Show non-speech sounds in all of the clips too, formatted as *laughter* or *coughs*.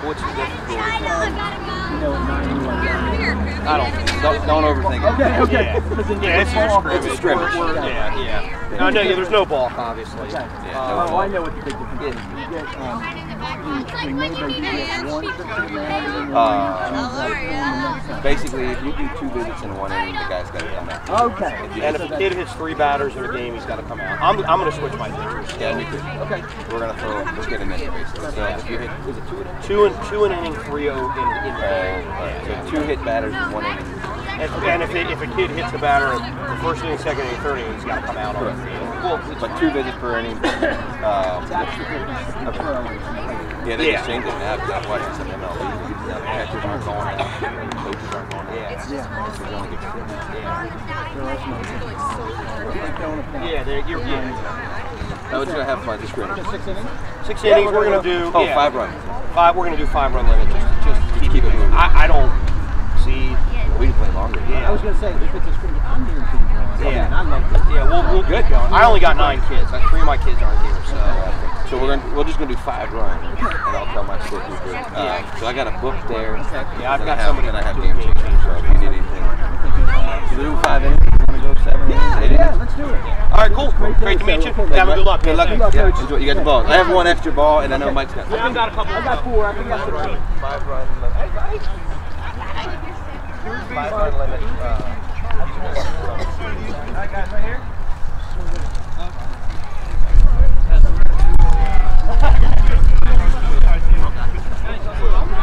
What's the difference? You know, nine, one, nine. I don't, don't, don't overthink it. Okay, okay. Yeah. Yeah, it's your ball, scrimmage. It's a scrimmage. Yeah, yeah. No, no, yeah, there's no ball, obviously. Okay. Yeah, Uh, no oh, I know what the big difference is. You get, um, you, you maybe you get one six round and then Uh, basically, if you do two visits in one inning, the guy's got to come out. Okay. And if a kid hits three batters in a game, he's got to come out. I'm, I'm going to switch my pitchers. Yeah, me too. Okay. We're gonna throw. Let's get an inning basically. So if you hit, is it two innings? Two and two an inning, three o in, in game. Uh, so two hit batters in one inning. And, and if, it, if a kid hits the batter in the first inning, second inning, third inning, he's got to come out on the field. Well, but two visits per inning. Um, yeah, they Yeah. just changed it now because I'm watching some MLB. Now the catchers aren't going out, coaches aren't going out. Yeah. So you only get two. Yeah, they're, you're, yeah. I was gonna have fun. Just scrimmage. Six innings? Six innings, we're going to do. Oh, yeah, five runs. Five. We're going to do five run limit. Just, just to keep, Keep it moving. I, I don't see. We can play longer. I was gonna say, if it's a scrimmage, I'm here to Yeah. I love it. Yeah, we'll, we'll Good. I only got nine kids. Like, three of my kids aren't here, so. So we're gonna we're just gonna do five runs, and I'll tell my scorekeeper. Uh, so I got a book there. Yeah, I've got I have, somebody and I have to game do changers. So if you need anything, uh, so do five innings. Wanna go seven? Yeah, Eight yeah, innings? let's do it. All right, cool. Great to meet you. Have a good luck. Good luck. Good luck, Yeah, coach. enjoy. You got the ball. I have one extra ball, and I know Mike's got. Yeah, I've got a couple. I got four. I think that's it. right? Five run limit. Five run limit. Uh, Where's Ja, ich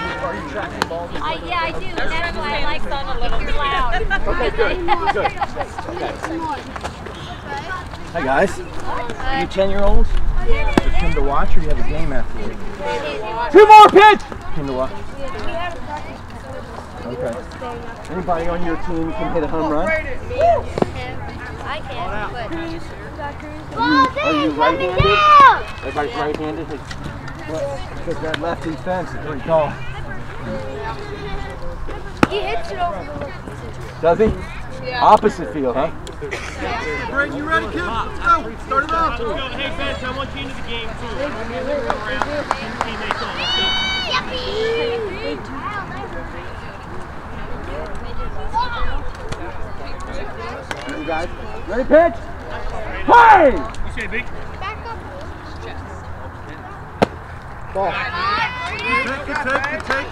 I, yeah, I do. That's why I like them a little loud. Okay, good. *laughs* Good. Okay. Hi guys. Are you 10 year olds? Just come to watch or do you have a game afterwards? Two more pitch! Came to watch. Okay. Anybody on your team can hit a home run? I can, but. Are you right-handed? Everybody's right-handed? Because that lefty fence is pretty tall. He hits it over the. Does he? Opposite field, huh? Brayden, you ready, kid? Let's go. Start it off. Hey, fans, I want you into the game, too. Teammates on, let's go. You guys, ready pitch? Play! You say big? Ball. Good take, good take, good take.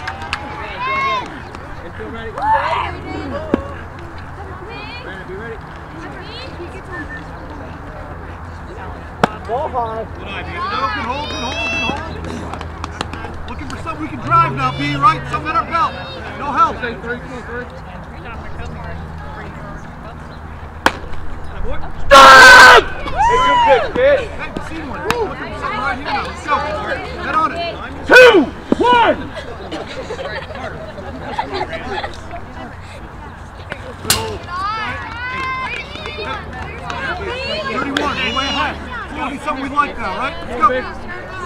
Infield ready. Brandon, be ready. Ball high. Good eye, baby. No, good hold, good hold, good hold. Looking for something we can drive now, B, right? Something at our belt. No help. Say three, come on, three. Hey, good pitch, kid. Hey, seen one. Looking for something right here now. Let's go. Get on it. Two, one. Thirty-one. We're way ahead. It's gonna be something we like now, right? Let's go.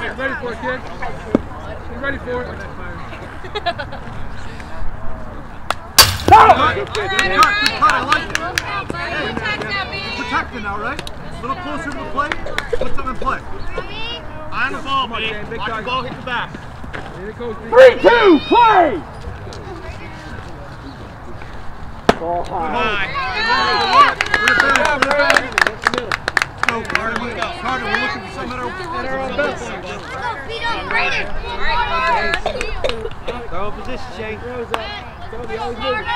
Get ready for it, kid. Get ready for it. Cut. Good. Good cut. I like it. Protecting now, right? A little closer to the plate. Put something in play. On the ball, Come on, buddy. Dan, big Watch the ball hit the back. Here it goes. Three, two, play. Ball high. High. We're back. We're back. Let's go. Carter, we're- Carter, we're looking for something at our, at our belt. Throw in position, Shane. Throws up. Toby, always moving.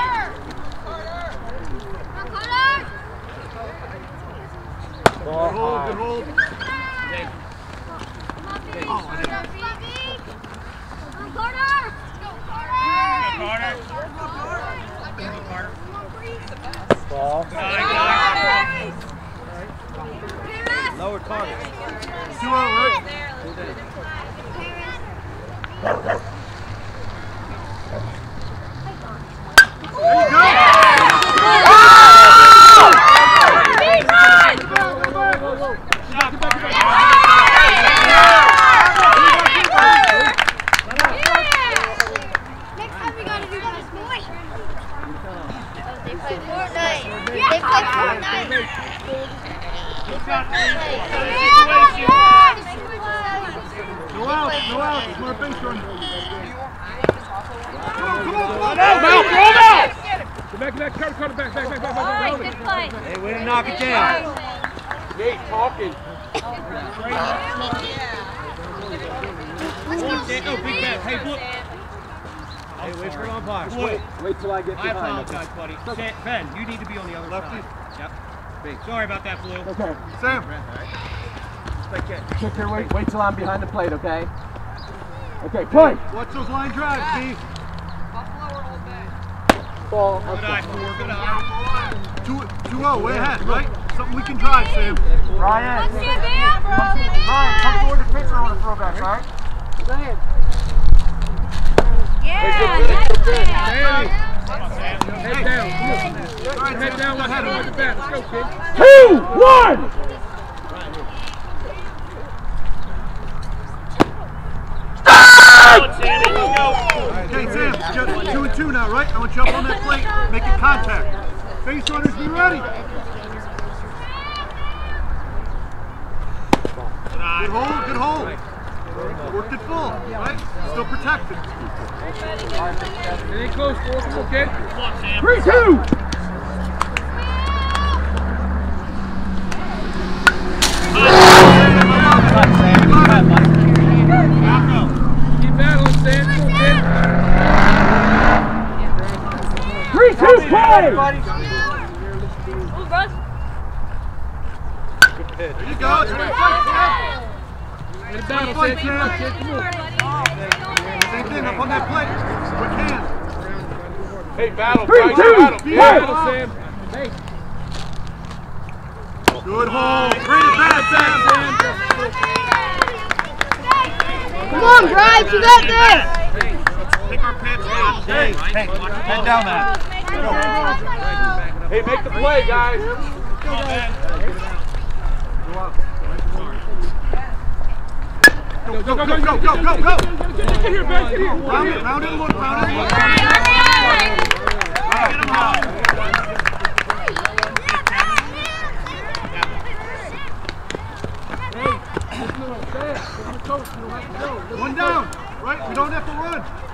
Ball Good hold, high. Carter. Lower right? There you go. Next time we gotta do this, boy. They play Fortnite. They play Fortnite. No out, no out. It's more base run. Come on, come on, come on. Out, throw out. Go back, back, Carter, Carter, back, back, back, back, back, Good back. play. Hey, way to knock it down. Nate talking. Oh, big bet. Hey, look. Hey, wait for an umpire. Wait. Wait, wait till I get I behind. apologize, buddy. Sa- Ben, you need to be on the other Lefty. side. Yep. Big. Sorry about that, Blue. Okay. Sam. Kick here, wait, wait till I'm behind the plate, okay? Okay, play. Watch those line drives, B. Ball. Good eye, four. Good eye. Two, two oh, way ahead, right? Something we can drive, Sam. Ryan. Let's get there, bro. Ryan, come toward the pitcher on the throwback, all right? Yeah, nice play. Danny. Head down. All right, Head down, let's ahead go of with him. the bat. Let's go, kid. Two, one. Good, Sammy. Let's go. Okay, two and two now, right? I want you up on that plate, making contact. Base runners, be ready. Good eye. Good hold, good hold. Worked it full, right? Still protected. It ain't close, four. Come on, kid. Come on, Sam. Three, two. Keep battling, Sam. Come on, kid. Three, two, play. Ooh, Russ. There you go. It's my fight, Sam. In battle, Sam. Keep up, kid. Come on. Same thing up on that plate. Quick hands. Hey, battle. Three, two, play. Battle, Sam. Hey. Good hold. Great at bat, Sam. Come on, Grimes, you got this. Pick our pitch. Hey, hey, head down that. Hey, make the play, guys. Come on, Ben. Go, go, go, go, go, go, go. go. Get here, Ben. Get here. Round it, round it, look, round it, look. Get him high. One down, right? We don't have to run.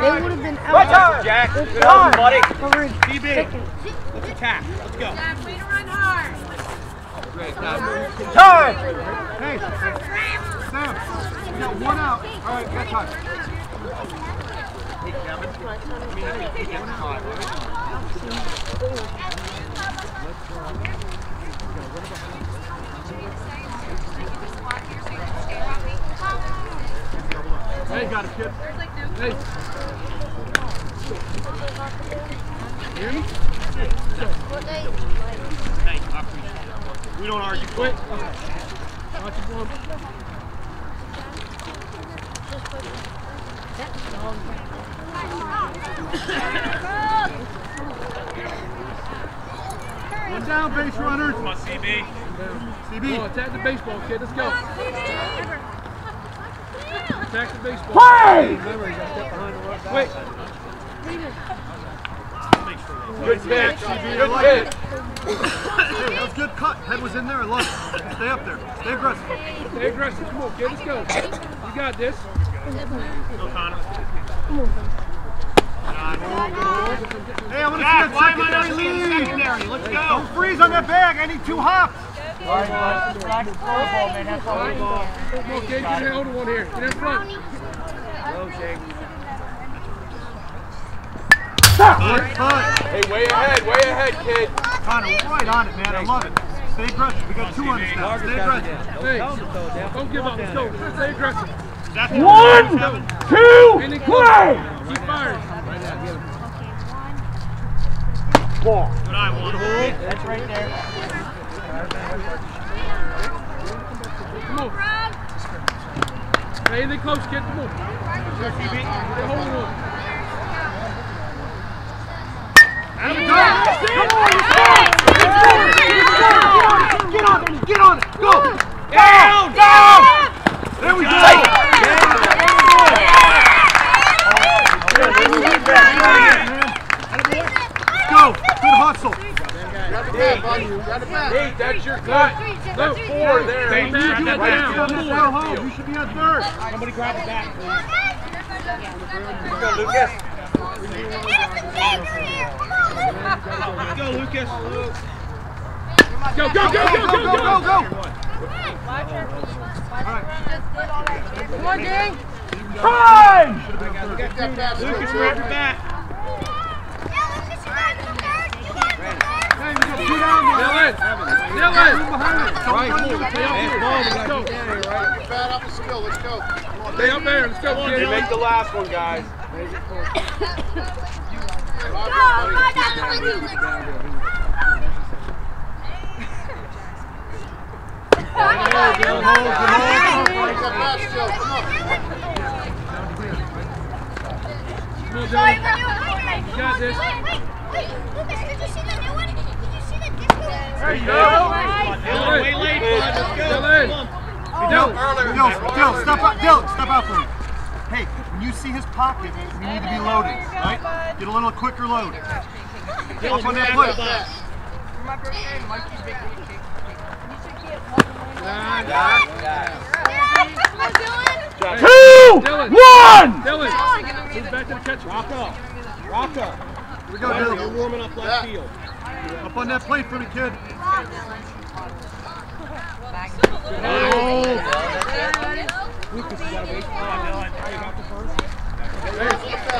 They would have been Right out. time. Jack, good Time. buddy. Covered DB, second. let's attack. Let's go. Time. Hey, Sam, we got one out. All right, got time. Hey, got it, kid. Hey. Hear me? Thank you. I appreciate it. We don't argue. Quit. One down, base runners. Come on, CB. CB. attack the baseball, kid. Let's go. Attack the baseball. Play. Wait. Good pitch. I Good like pitch. it. That was good cut. Head was in there. I love it. Stay up there. Stay aggressive. Stay aggressive. Come on, kid. Let's go. You got this. Go, Connor. Hey, I want to see that am I not secondary lead. secondary? Let's go. Don't freeze on that bag. I need two hops. Come on, kid. Get the older one here. Get in front. Good cut. Hey, way ahead. Way ahead, kid. Connor, right on it, man. I love it. Stay aggressive. We got two on this now. Stay aggressive. Hey, don't give up. Let's go. Stay aggressive. That's One, two, play. Keep firing. Ball. what I want. Come on. Hey, anything close, kid. Come on. Stay holding on. Get on it. Get on it. Go. Down, down. There we go. Go. Good hustle. Hey, that's your cut. Go. Four there. Stay back. You Get might down. be on this go home. You should be on third. Somebody grab the bat, please. Go, Lucas. Let's go, Lucas. Go, go, go, Go, go, go, go, go, go. Come on, gang. Time. Lucas, grab your bat. Hey, we got two down there. Dylan. Dylan. into it. Stay up here. Let's go. Bad up the skill, let's go. Stay up there. Let's go, You kid. make the last one, guys. Get that back skill, come on. Come on, Dylan. You got this. There you go. Dylan, way late, bud. Let's go. Dylan. Come on. Dill, Dill, Dill, step up, Dill, step out for me. Hey, when you see his pocket, we need to be loaded, right? Get a little quicker load. Up on that plate. Two, Dylan. one. Dylan. Move back to the catcher. Rocco. Rocco. Here we go, You're warming up left field. Up on that plate for me, kid.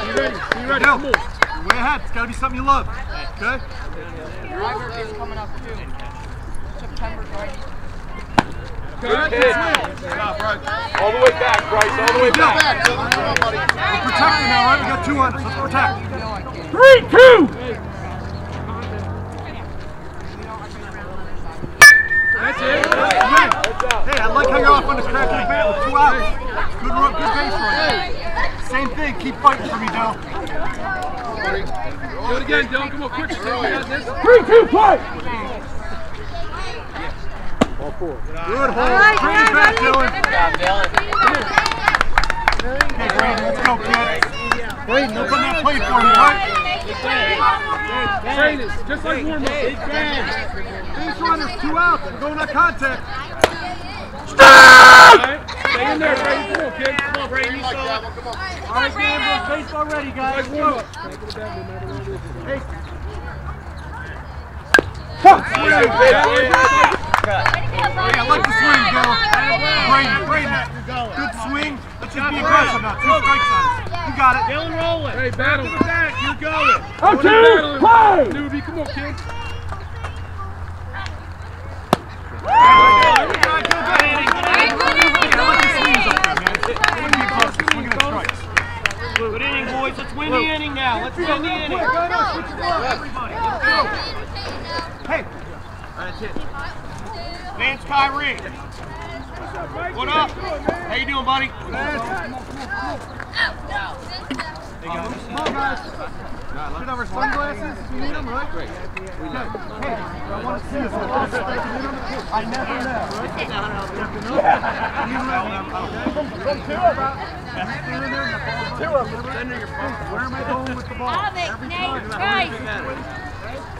You ready? You ready? Dill, Come on. you're way ahead. It's got to be something you love. Okay? Cut. Kid. All the way back, Bryce. All the way back. back, Dylan, come on, buddy. We're protecting now, right? We got two on us. Let's protect. Three, two. That's it. Hey, I like how you're off on the crack of the bat with two outs. Good run, good base run. Same thing. Keep fighting for me, Dill. Do it again, Dylan. Come on, quick. You got this. Three, two, play. Good hold. Bring it back, Dylan. Hey, Brandon, let's go, kid. Brandon, open that plate for me, right? Train it, just like warm up. Base runners, two outs. We're going on contact. Stop! Stay in there, Brady. Come on, kid. Come on, Brady, you saw that it. one, come on. All right, Gamble, baseball ready, guys. Like warm Go. up. Can't get it back no matter what it is. Hey, I like the swing, Bill. Brayden, Brayden. Good swing. Let's just be aggressive now. Two strikes on us. You got it. Dylan, roll. Hey, battle. Back to the back. You're going. Okay, play! Newbie, come on, kid. Good inning, boys. Let's win the inning now. Let's win the inning. Hey, Vance Kyrie. What up? How you doing, buddy? come on, guys. Get over sunglasses if you need them, right? Great. Hey, I want to see this. I never know, right? You know, Two of them. Where am I going with the ball? Every time.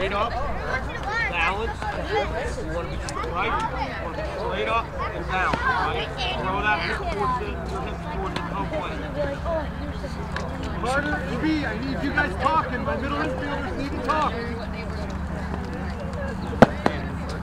Straight up. Balance. You to be right. Need you guys talking. My middle infielders need to talk. Hey, you've got the bag on throw.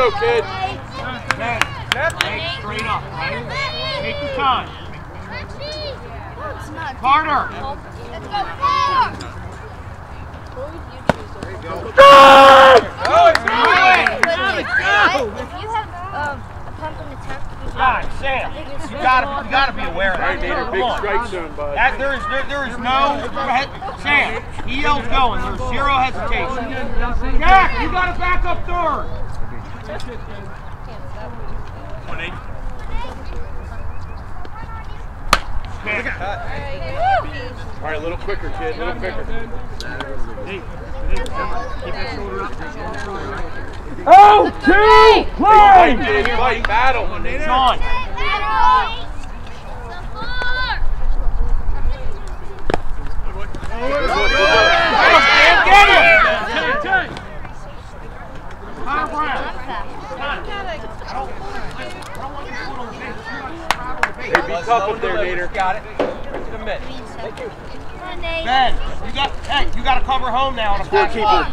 go, kid. Leg straight up, right? Take your time. Carter. Let's go four. Oh, it's Wait, wait, wait. If you have um, a pump in the tank, you Guys, Sam, you gotta, you gotta be aware of that. Right, Nader, Come big on. strike zone, bud. That, there is, there, there is no, Sam, EL's going, there's zero hesitation. Jack, you gotta back up third. One eight. Okay. All right, a little quicker, kid. A little quicker. Oh, hey, hey, keep that shoulder up. Oh, two, Fight, play! kid. Fight. Battle. Sean, Sam, get him! Take, take. Connor Brown. Connor. I don't, I don't want you to put on the bench. You gotta straddle the base. Hey, be tough up there, Nader. Got it. Right to the mid. Come on, Nate. Ben, you got, hey, you gotta cover home now on a back Scorekeeper.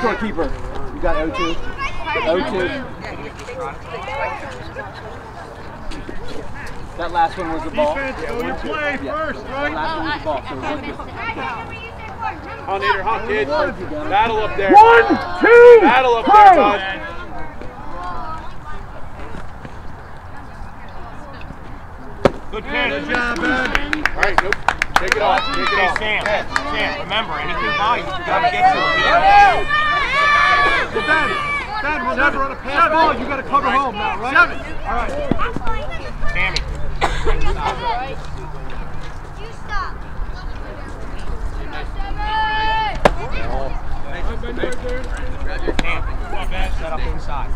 Scorekeeper. You got O2. O2. That last one was the ball. Defense, go your play first, That right? last one was the ball. So I missed it. On Nader, hot kid. Battle up there. one, two, Battle up play! there, bud. Good pitch. Good job, Ben. All right, nope. Take it off. Take it Hey, off. Sam, Sam, remember, anything by you, you gotta get to it. Well, Ben, Ben, we'll never run a pass ball. You got to cover home now, right? Seven. All right. Sammy. You stop. Sam, come on, Ben, set up inside.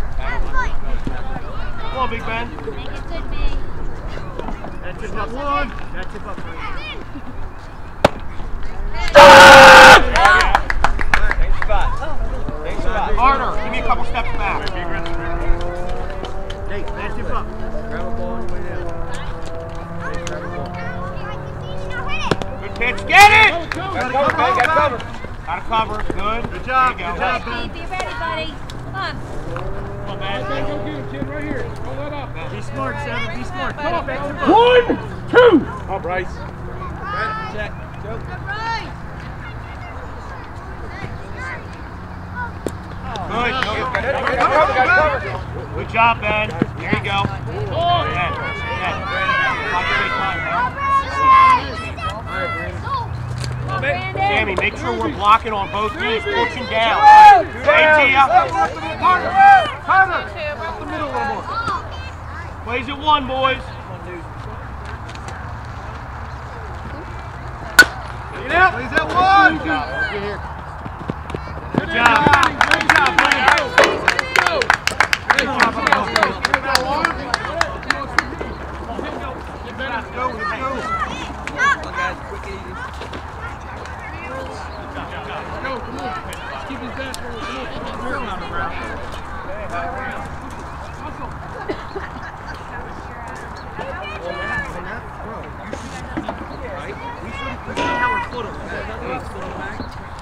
Come on, Big Ben. Make it good, Nate. That's it, up one. That's it, up three. Harder, give me a couple steps back. Hey, that's it, up. Grab a ball on the way down. Good pitch, get it! Gotta cover home, Ben. Gotta cover, good. Good job, There good job, Ben. be ready, buddy. Come on. Come on, Ben. go get him, kid. Right here. That up. Be smart. Be smart. Come on, back to One, two. Oh, Bryce. Good, good. Good job, Ben. There you go. Oh, Big time, Come Brandon. Sammy, make sure we're blocking on both knees, pushing down. Hey, Tia. Connor, up the middle a little more. Plays at one, boys. Get out. Plays that one. Good job. Good job. Let's go, let's. Go, come on. Let's keep his back rolling. Come on.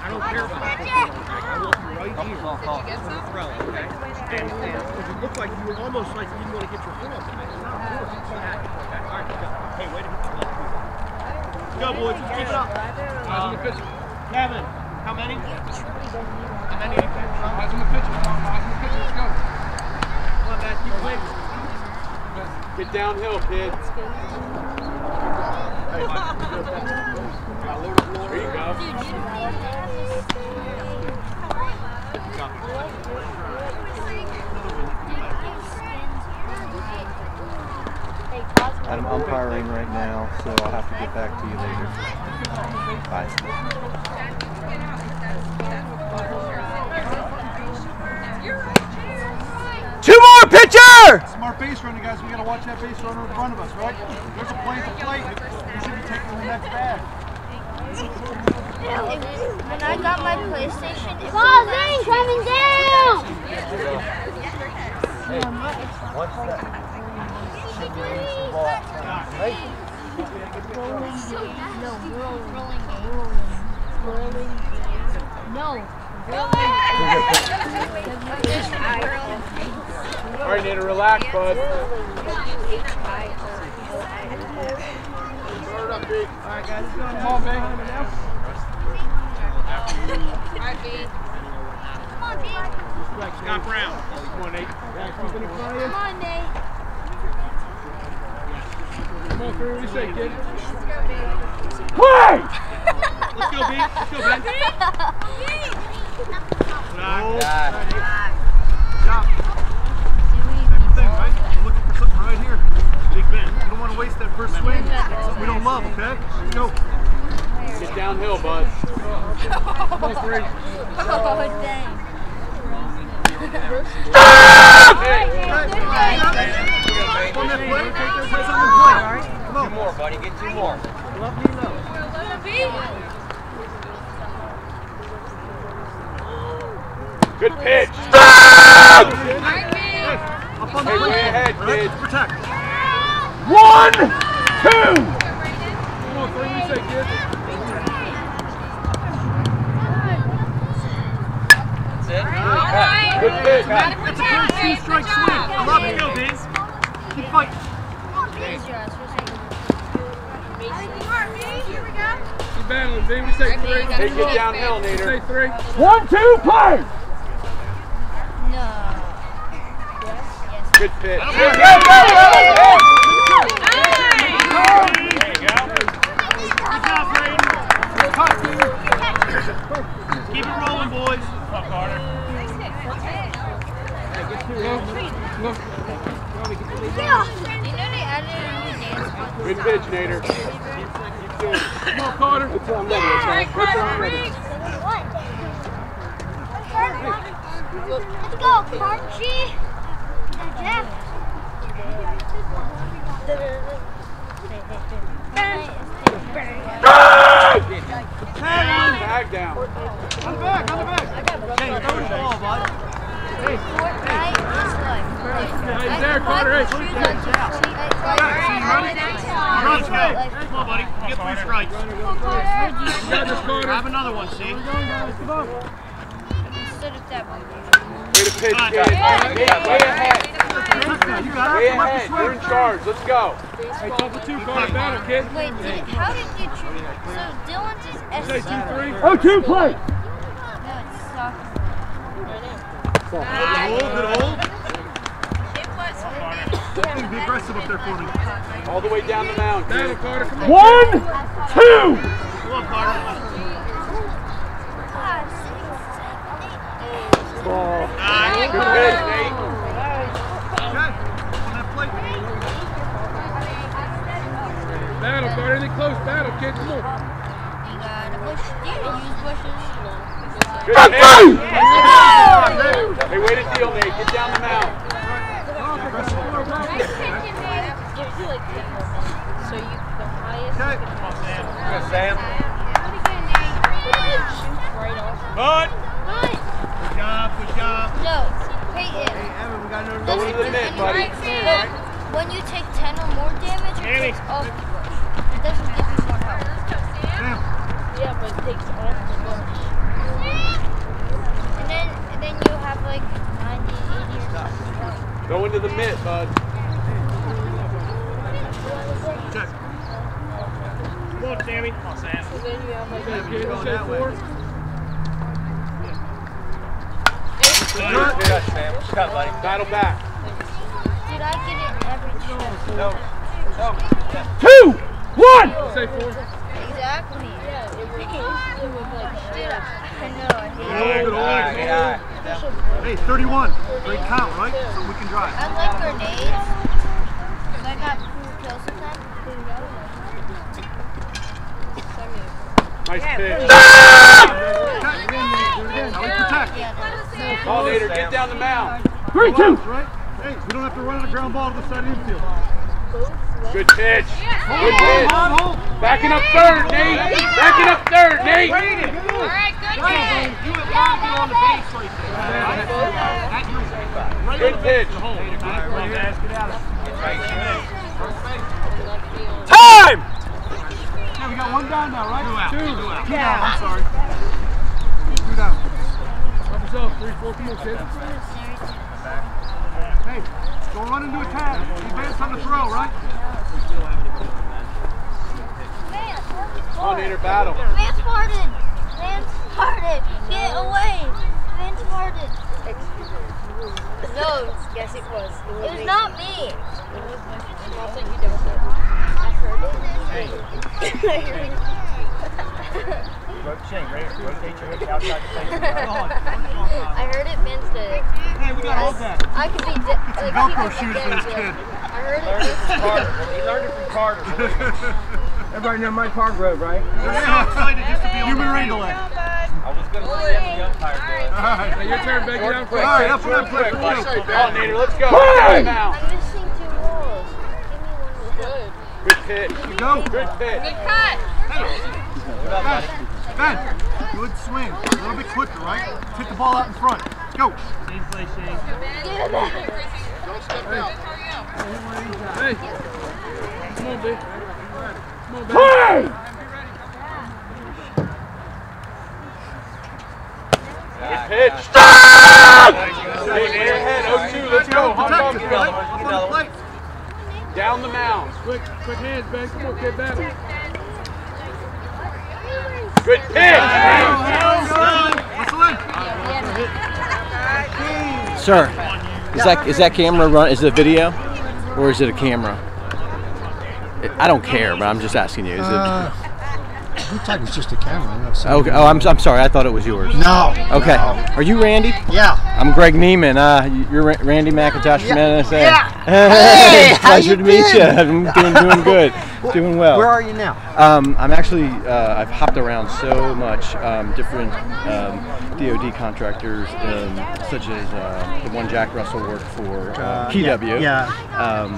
I don't care about that. I want you right here. Throw, okay? Stand, stand. Because it looked like you were almost like you didn't want to get your foot off the mat. It's not good. It's okay. All right, go. Hey, wait a minute. Go, boys. Keep it up. Um, Kevin, how many? How many? you pitch? Eyes on the pitcher. Eyes on the pitcher. Let's go. Come on, Matt. Keep playing. Get downhill, kid. *laughs* There you go. I'm umpiring right now, so I'll have to get back to you later. Bye. Pitcher! Smart base running, guys. We got to watch that base runner in front of us, right? There's a play to plate. You should be taking the next bag. When I got my PlayStation, it Ball's in, coming down! What's that? Rolling games. *laughs* No. All right, Nader, relax, bud. Come on, babe. Scott Brown. Come on, Nate. Come on, Nate. Come on, through. What do you say, kid? Play! Let's go, B. Let's go, Ben. Oh, God. job. Same thing, right? We're looking for something right here. Big Ben. We don't want to waste that first swing. We don't love, okay? Let's go. Get downhill, bud. Come on, three. Oh, dang. On that play, put something in play. Come Two more, buddy. Get two more. Good pitch. Up on the Hey, way ahead, kid. Protect. One, two. Come on, three. What do you say, kid? That's it. Cut. Good pitch. It's a first two strike swing. I love it. Go, Vince. Keep fighting. Keep battling, B. What do you say, three? Hey, get downhill, Nader. Say three. One, two, play. No. Good pitch. Keep it rolling, boys. Carter. Carter. Let's go, Archie. Jeff. Tag down. On the back, on the back. Hey, you're throwing the ball, bud. Hey, there, Carter. Hey, Run, let's go. Come on, buddy. Get three strikes. Grab another one, see? Way to pitch, kid. Way ahead. Way it. Come up ahead. You're in charge. Let's go. Hey, double two, Carter. Battle, kid. Wait, did, how did you choose? So Dylan's is S. Say two, three. Oh, two, play. No, it's soccer. Good hold, good hold. Be aggressive up there for me. All the way down the mound. Battle, Carter. One, two. Come on, Carter. Nice. Good pitch, Nate. Okay. On that plate. Battle, Carter. Anything close. Battle, kid. Come on. You gotta push. Do you use bushes? Good pitch. Hey, way to deal, Nate. Get down the mound. Okay. Good, Sam. Good. Good job, good job. No, Peyton. Go into the mitt, buddy. Look, when you take 10 or more damage, it Danny. takes off. It doesn't give you more health. Sam. Yeah, but it takes off the bush. And then, and then you have like 90, 80 or something. Go into the mitt, bud. Check. Come on, Sammy. Come on, Sam. Okay, kid. Let's say four. Good, Sam. Cut, buddy. Battle back. Did I get it every time? No. No. Two, one. Say four. Exactly. Yeah, I know. I hate Good it. hold, good All right, good eye. Hey, 31. Great count, right? So we can drive. I like grenades. 'cause I got cool kills sometimes. Nice pitch. Now we protect. Yeah, that's Call Nader. Get down the mound. Three, two. Right? Hey, we don't have to run on the ground ball to the side of the infield. Good pitch. Good pitch. Hold, hold. Backing up third, Nate. Backing up third, Nate. You have got to be on the base right there. At right Good on the pitch. of the hole. Time. Okay, we got one down now, right? Two out. Two. Two out. Two down, I'm sorry. Two yourself. Three, four. Come on, kid. Hey, don't run into attack. Advance on the throw, right? Come on, Nader. Battle. Vance farted. Vance farted. Get away. Vance farted. No, yes it was. It was, It was me. not me. It was me. Small thing you don't know. I heard it. Shane, *laughs* rotate your hips outside the face. *laughs* I heard it Wednesday. Hey, we got all that. I could be di- like Velcro shoes for this kid. I heard Learned it it from Carter. He learned it from Carter. *laughs* Everybody know Mike Park Road, right? *laughs* They're so excited just to be on the rain delay. I was going to let the umpire do it. All right. Hey, your turn, Becky. Down quick. All right, up and up, quick, Come on, Nader, let's go. Hey! I'm missing two rolls. Give me one good. Good pitch. Go. Good pitch. Good cut. Good up, buddy. Ben, good swing. A little bit quicker, right? Hit the ball out in front. Go. Same place, Shane. Give it back. Don't step out. Hey. Come on, B. Come on, B. Good pitch. Stop! Hey, Nader, head. 0-2. Let's go. Hop Protect up, it, get right? another one. Up Get on the plate. Down the mound. Quick, quick hands, Ben. Come on, get better. Good pitch. Sir, is that is that camera run? Is it a video, or is it a camera? I don't care, but I'm just asking you. Is Uh, it? Looks like it's just a camera. you know, so- Okay. Oh, I'm, I'm sorry. I thought it was yours. No. Okay. no. Are you Randy? Yeah. I'm Greg Neiman. Uh, you're Ra- Randy McIntosh from Yeah, NSA. yeah. Hey, how *laughs* Pleasure to meet you. *laughs* I'm doing, doing *laughs* good. doing well. Where are you now? Um, I'm actually, uh, I've hopped around so much, um, different um, DoD contractors, um, such as uh, the one Jack Russell worked for, uh, Uh, KW. yeah, Um,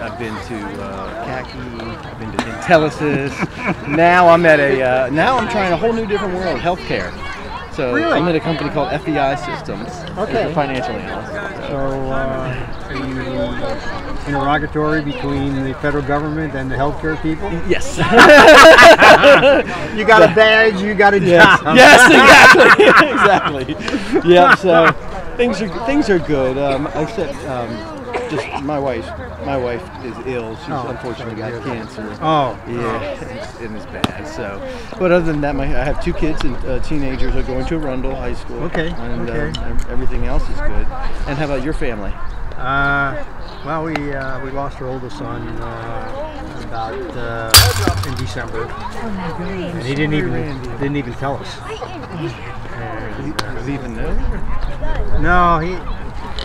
I've been to uh, CACI. I've been to Intellisys. *laughs* now I'm at a. Uh, now I'm trying a whole new different world, healthcare. So Really? I'm at a company called FEI Systems. as Okay. a financial analyst. So, uh, are you the interrogatory between the federal government and the healthcare people? Yes. *laughs* You got a badge, you got a Yes, job. *laughs* yes, exactly, exactly. Yeah, so things are things are good. Um, except um, just my wife, my wife is ill. She's Oh, unfortunately got cancer. Oh. Yeah, it's, and it's bad. So, but other than that, my, I have two kids and uh, teenagers are going to Arundel High School. Okay, And okay. Uh, everything else is good. And how about your family? Uh, well, we uh, we lost our oldest son uh, about uh, in December, and he didn't even didn't even tell us. And, uh, Does he even know? no, he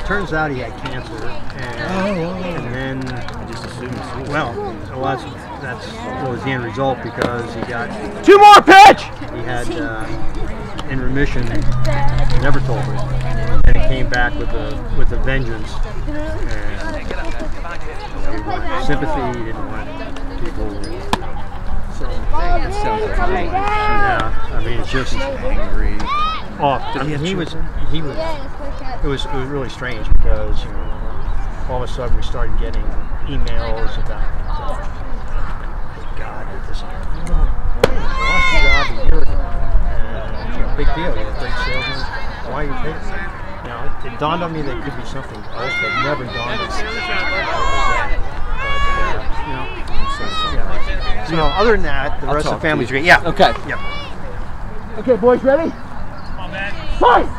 turns out he had cancer, and, and then I just assumed. it well, well that's that's what was the end result because he got Two more pitch. he had uh, in remission. Never told us, and he came back with a with a vengeance. And he wanted sympathy. He didn't want people. So That sounds like yeah, I mean it's just Angry. off. I mean he was he was it was it was really strange because you know all of a sudden we started getting emails about uh, God did this I lost your job a year ago and you know, big deal you're a great salesman why are you taking it you know it, it dawned on me that it could be something else that never dawned on me but uh, you know yeah. so other than that the I'll rest of the family's great yeah Okay. yeah Okay, boys, ready? Come on, man. Fight!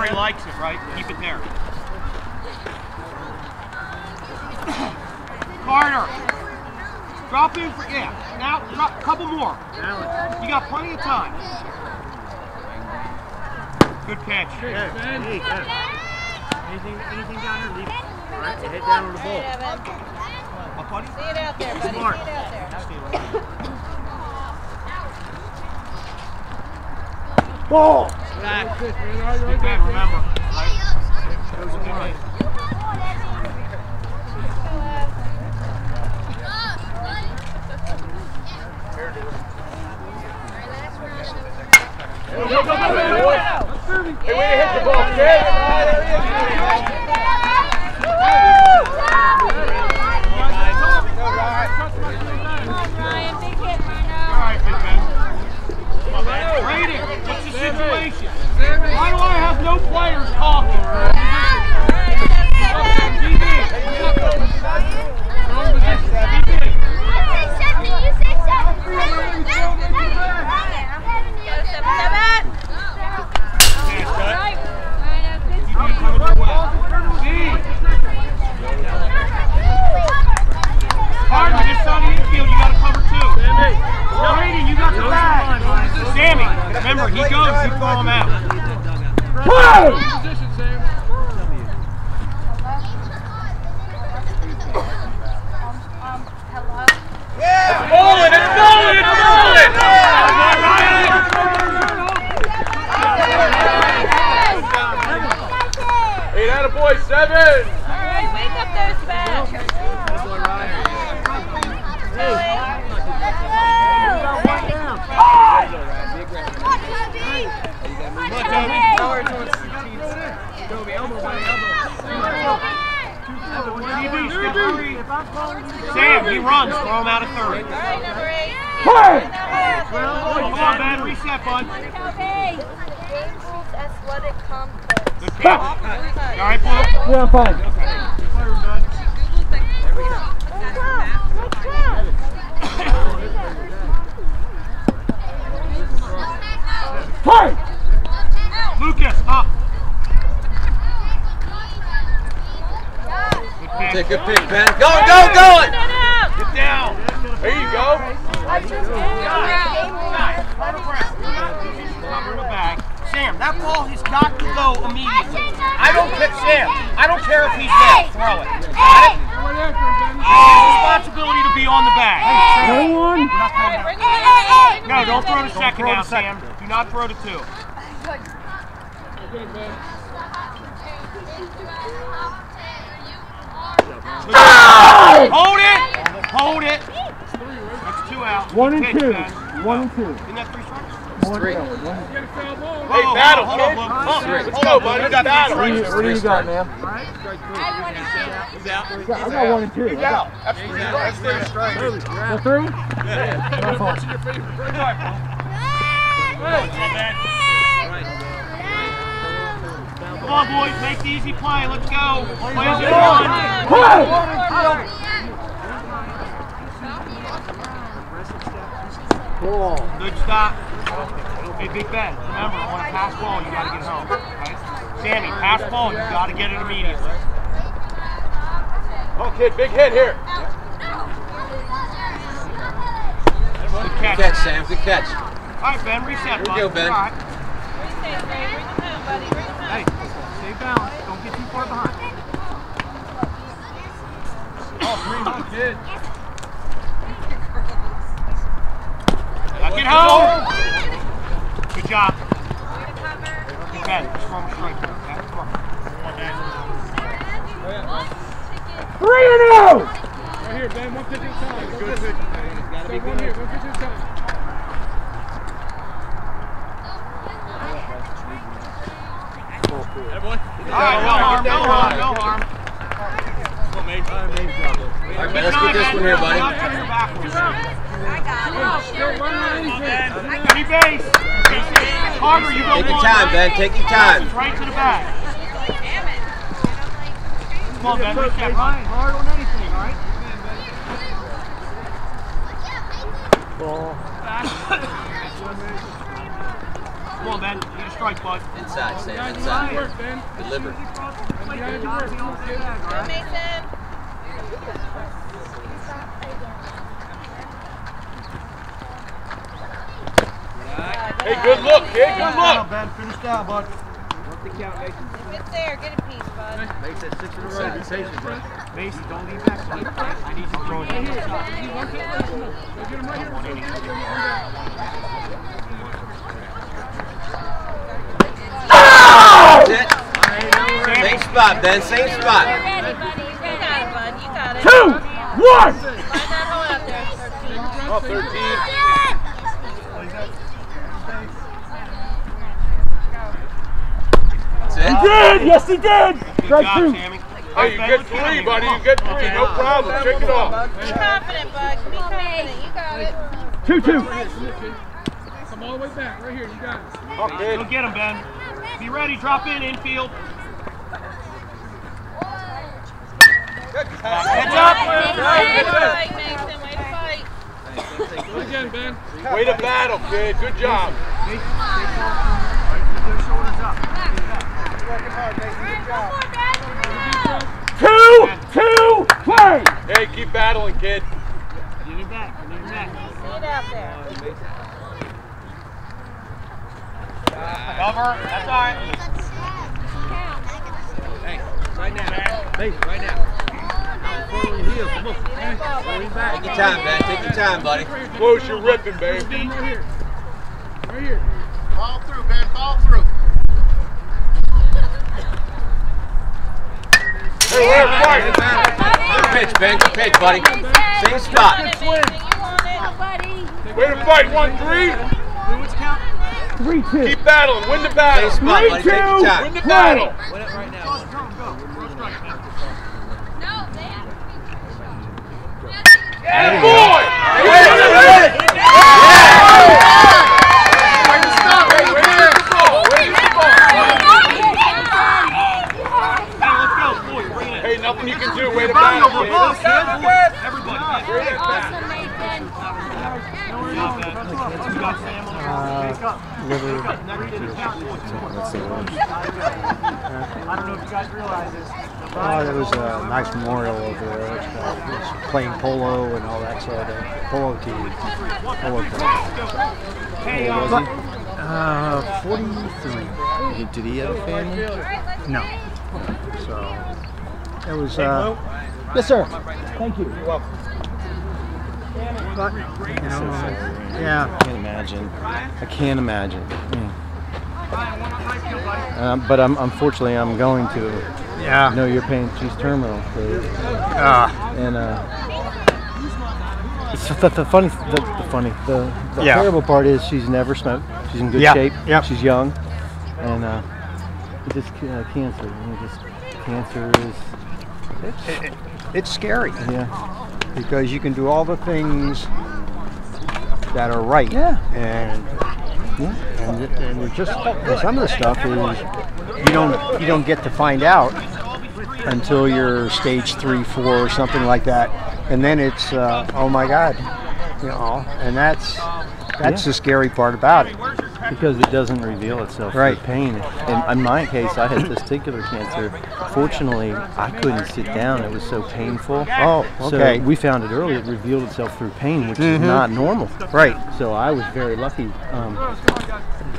where he likes it, right? Keep it there. *coughs* Carter. Drop in for, yeah. Now, drop a couple more. You got plenty of time. Good catch. Ben. Anything, anything down there, leave it. All right, head down on the ball. What, buddy? See it out there, buddy. Smart. See it out there. *coughs* Ball. Relax. Stick back, remember. Ryan, big hit, Ryan. All right, big man. Come on, man. Read. Why do I have no players talking? Hardman, this on the infield, you got to cover two. Brady, you got the bag. Sammy, remember, he goes, you throw him out. Position, Sam. Bowling, it's bowling, it's bowling! Eight out of boy, seven. Wake up those bats. TV, step three. Sam, he runs, throw him out of third. Come on, man, reset, bud. Athletic complex. Good all right, Blue? Yeah, I'm fine. Lucas, up. Good catch. Take a pick, Ben. Go, go, going! Get down. There you go. Cover the bag. Sam, that ball has got to go immediately. I don't pick Sam. I don't care if he's there. Throw it. Got it? It's responsibility to be on the bag. No, don't throw to second now, Sam. Do not throw to two. Hold it! Hold it! That's two out. One and two. One and two. Isn't that three strikes? Three. Hey, battle, hold on, Come on, hold on. Let's go, buddy. You got Battle. What do you, what do you got, man? He's out. I got one and two. I got, That's three. That's three strikes. the three? No fault. Come on, boys, make the easy play. Let's go. Players in one. Good stop. Hey, Big Ben, remember, on a pass ball, you got to get home. Okay? Sammy, pass ball, you got to get it immediately. Come on, kid. Big hit here. Good Good catch. catch, Sam. Good catch. All right, Ben, reset. Here we bud. go, Ben. All right. Hey, Stay balanced. Don't get too far behind. Oh, three, kid. Now get home. Good job. Good Ben, just throw him straight. Okay, come on. Come on, Ben. Three and out! Right here, Ben. One pitch at a time. One pitch. So one here. One pitch at a time. All right, no harm, no harm, no harm. All right, Ben, let's get this one here, buddy. Turn your backwards. Any base. Harder, you go Take your time, Ben. Take your time. Right to the back. Come on, Ben. Reset. Hard on anything, all right? Come on, Ben. Need a strike, bud. Inside, Sam. Good Inside. work, Ben. Deliver. Behind your work. Come on, kid. Mason. Hey, good look, kid. Good look. Ben, finish down, bud. Work the count, Mason. It's there. Get a piece, bud. Mason, don't leave that side. I need to throw it in. One pitch. Come on. Go get him right here. That's it. Same spot, Ben. Same spot. Ready, buddy. You got it, bud. You got it. Two! One! Find that hole out there, 13. Oh, 13. He did! Yes, he did! Strike job, two. Sammy. Hey, you get three, buddy. You get three. No problem. Check it off. Be confident, bud. Be confident. You got it. Two, two. Come all the way back, right here. You got it. Go get him, Ben. Be ready. Drop in, infield. Heads up. Way to fight, Mason. Way to fight. Do it again, Ben. Way to battle, kid. Good job. Two, two, play! Hey, keep battling, kid. Get it back. Get it back. Get out there. Cover. That's all right. Hey, right now. Hey, right now. Take your time, Ben. Take your time, buddy. Close your ripping, baby. Right here. Right here. Fall through, Ben. Fall through. Hey, we're fighting. Good pitch, Ben. Good pitch, buddy. Same spot. You want it. buddy. Way to fight. One, three. Three, two. Keep battling. Win the battle. Same spot, buddy. Take Three, time. Win the Play. battle. Win it right now. And boy. Way to stop, Hey, hey, to Ben. hit the ball. Way to hit the ball. Hey, let's go. Boy, bring it in. Hey, nothing you can do. Way to Body battle, over kid. boss, kid. Everybody. Way to battle. Awesome, Nathan. Not bad. You got Sam I don't know if you guys realize this. Oh, there was a nice memorial over there. It's, uh, it was playing polo and all that sort of polo team. Polo team. Hey, But, uh, uh, 43. Did he have a family? No. So it was. Uh, yes, sir. Thank you. But you know, yeah. I can't imagine. I can't imagine. Um, but I'm unfortunately I'm going to Yeah. know your pain. She's terminal, so, Uh, and uh, it's the, the funny, the, the funny, the, the Yeah. terrible part is she's never smoked. She's in good Yeah, shape. yep. She's young, and uh, it just uh, cancer. You know, just cancer is it, it, it's scary yeah. because you can do all the things that are right. Yeah. And Yeah. and, and just and some of the stuff is you don't you don't get to find out until you're stage three, four, or something like that, and then it's uh, oh my god, you know, and that's that's Yeah. the scary part about it. Because it doesn't reveal itself Right. through pain. In, in my case, I had testicular cancer. Fortunately, I couldn't sit down; it was so painful. Oh, okay. So we found it early. It revealed itself through pain, which Mhm. is not normal. Right. So I was very lucky. Um,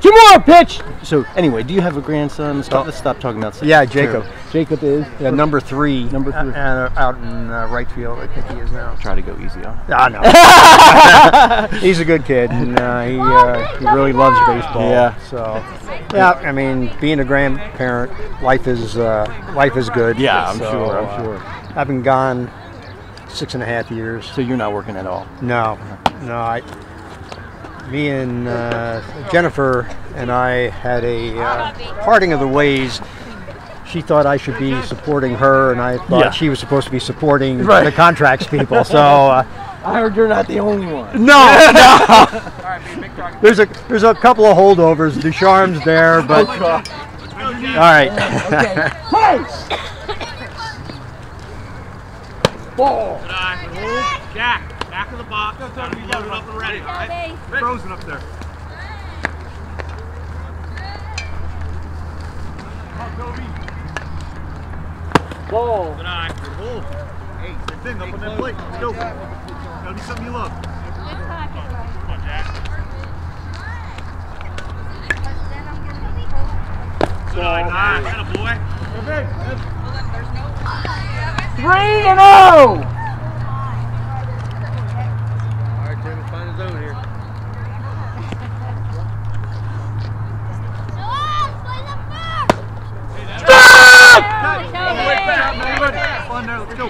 Two more pitch. so anyway, do you have a grandson? Stop, Oh. let's stop talking about. Yeah, Jacob. Jacob is. Yeah, number three. Number three. Uh, out in uh, right field, I think he is now. Try to go easy on. I know. *laughs* He's a good kid, and uh, he uh, he really loves baseball. Yeah. So, yeah, I mean, being a grandparent, life is uh, life is good. Yeah, I'm So, sure. I'm uh, sure. I've been gone six and a half years. So you're not working at all. No, no, I. Me and uh, Jennifer and I had a uh, parting of the ways. She thought I should be supporting her, and I thought Yeah. she was supposed to be supporting Right. the contracts people. So. *laughs* Uh, I heard you're not the only one. no, *laughs* no. There's a there's a couple of holdovers. Ducharme's there, but all right. *laughs* Good eye. Jack, back of the box. Gotta be loaded up and ready, all right? Frozen up there. Ball. Good eye. Hold. Hey, stay thin, up on that plate. Let's go. Gotta be something you love. Come on, Jack. Good eye. Nice. Atta boy. Three and oh. All right, Tim, find his zone here. All the way back, man. Fun there. Let's go.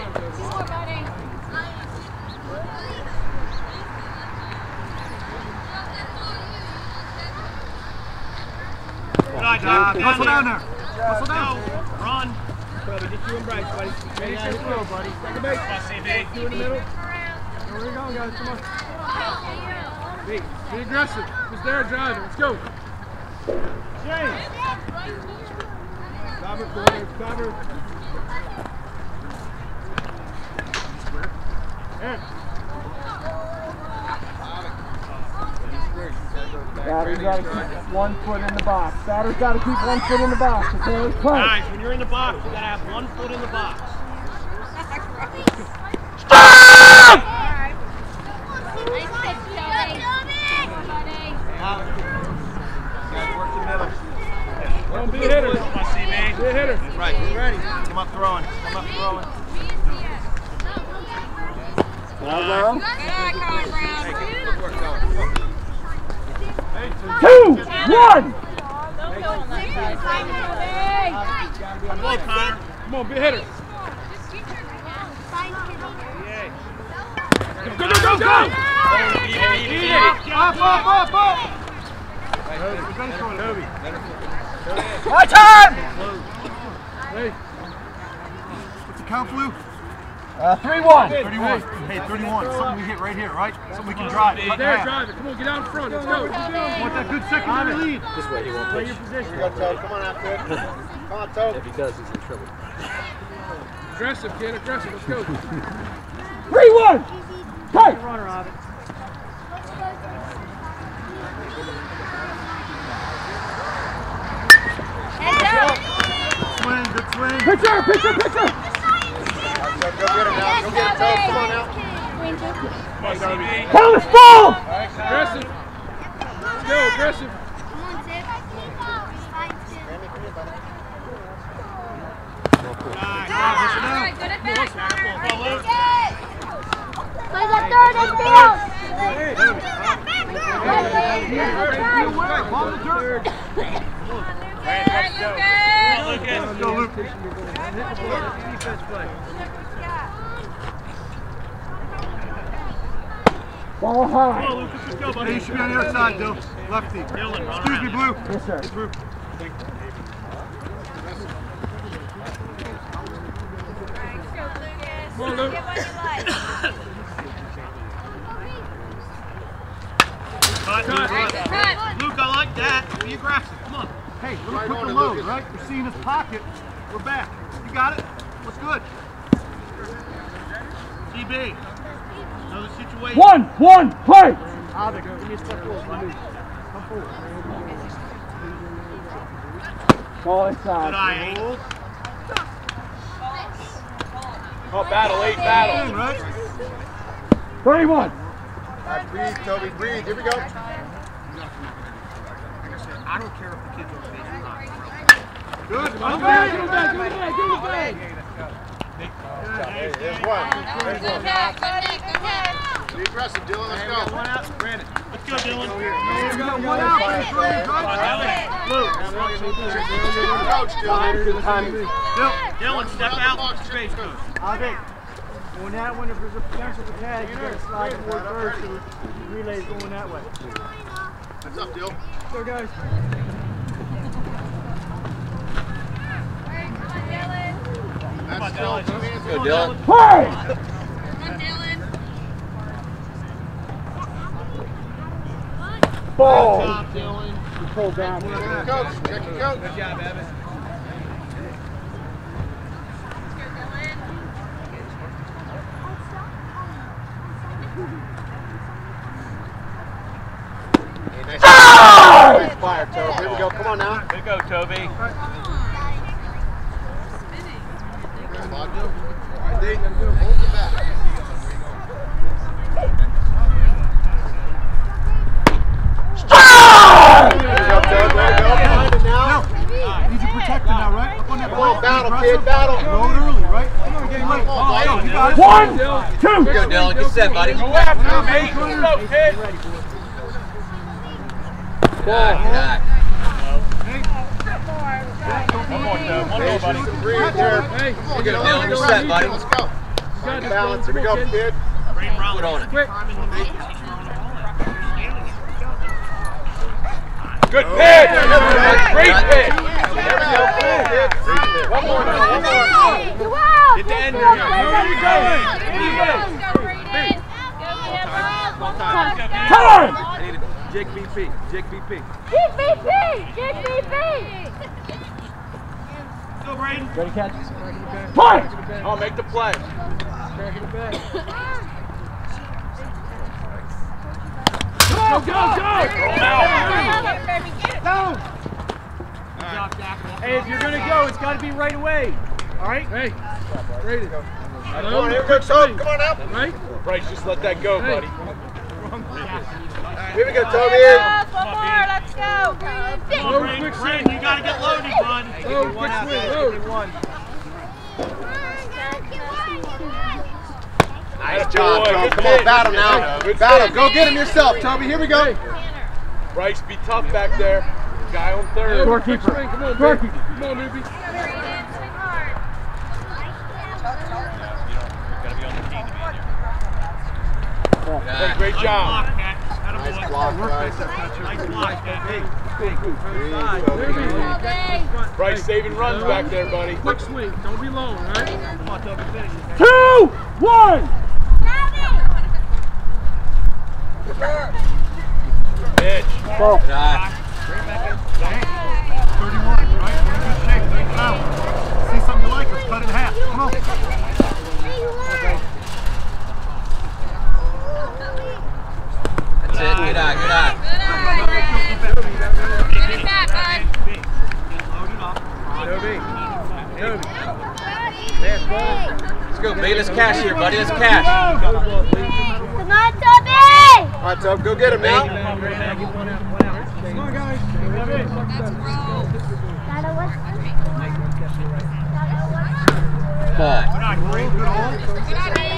Uh, down there. Hustle down. Run. Brother, just you and Bryce, buddy. Ready, set, go, buddy. Take a bait. You in the middle. Here we go, guys. Come on. Hey, be aggressive. Just there driving. Let's go. James. Cover, corner, cover. Aaron. Batter's got to keep one foot in the box. Batter's got to keep one foot in the box. Okay, play. Guys, when you're in the box, you gotta have one foot in the box. Don't be a hitter. Come on, CB. Be a hitter. Right, get ready. Come up throwing. Come up throwing. Now, Hey, get the footwork going. Come on. One. Come on, Connor. Come on, be a hitter. Go, go, go, go! Eat it, eat it. Up, up, up, up. My time. Hey, What's the count, Blue? Uh, three one. 31. Hey, 31. Something we hit right here, right? Something we can drive. Cut there, half. drive it. Come on, get out in front. Let's go. Want that good secondary lead. This way he won't Play your position. Come on after it. *laughs* Come on, Toe. If he does, he's in trouble. Aggressive, kid. Aggressive. Let's go. Three one. Hey. Runner of it. Swing, good swing. Pitcher, pitcher, pitcher. Go get him now. Go get him, Toe. Come on now. Come on. Count is full. Aggressive. Let's go. Aggressive. Play the third and field. Let's go, Luke. Ball high. Come on, Lucas. Let's go, Hey, you should be on the other side, Dill. Lefty. Excuse me. Blue. Yes, sir. Get through. Come on, Luke. Cut, Luke. Luke, I like that. Be aggressive. Come on. Hey, little quicker load, right? We're seeing his pocket. We're back. You got it? What's good? CB. Know the situation. One, one, play. Out there, go. Give me a step forward. Come on. Come forward. Ball inside. Oh, battle, eight, battle. In, right? Thirty-one. All right, breathe, Toby, breathe. Here we go. Like I said, I don't care if the kid's on base or not. Good. Give him back, give him back, give him back, give him back. Hey, there's one. There's one. Be aggressive, Dylan. Let's go. One out, Brandon. Let's go, Dylan. We got one out. That's? Coach, Dylan. Dylan, step out. Space coach. Avic, on that one, if there's a potential for tag, you gotta slide forward first, so the relay's going that way. What's up, Dill? Go, guys. That's Dylan. Two hands Go, Dylan. Play. Ball. Top, Dylan. He down. Dylan. Coach, check your coach. Good job, Evan. Hey, nice. Nice fire, Toby. Here we go. Come on now. Good go, Toby. Locked up. All right, D. Hold the back. There you go, Toby. There you go. Behind it now. Need you protected now, right? Up on that Come ball. on, battle, Aggressive. kid, battle. Load early, right? Don't be late. Come on, Go, Dylan. you. One, two. Go, Dylan. Get set, buddy. Go after him, mate. Go, kid. One more, Toby. One more, buddy. Patience, breathe there. Hey, Come on, Dylan. Dylan. You're set, buddy. Let's go. you Balance. Here we go, kid. Brain Rollins. on it. Quick. Good pitch. Great pitch. One more, one more. Get the end here. Where you going? Where you going? Time! I need a Jake VP. Jake VP. GPP! GPP! Go, Braden. Ready, catch? Fight! Oh, make the play. Go, Go, go, go! Hey, if you're gonna go, it's got to be right away. All right? Hey, Brady. Come on, here we go, Toby. Come on out. Right? Bryce, just let that go, buddy. Here we go, Toby. One more, let's go. Oh, quick swing. you gotta get loaded, bud. Oh, quick swing. Oh. Nice job, boy. Toby. Come on, pitch. battle now. Good Battle. Go get him yourself, Toby. Here we go. Bryce, be tough back there. Guy on third. Quick swing. Come on, Doorkeeper. Come on, newbie. Hey, great job. Nice block, Bryce. Bryce saving runs back there, buddy. Quick swing. Don't be long, all right? Two, one. Pitch. Thirty-one, right? We're in good shape. Take it. See something you like? Let's cut it in half. Come on. That's it. Good eye, good eye. Let's go, baby. Let's cash here, buddy. Let's cash. Come on, Toby! All right, Toby, go get him now. Gotta watch Ball.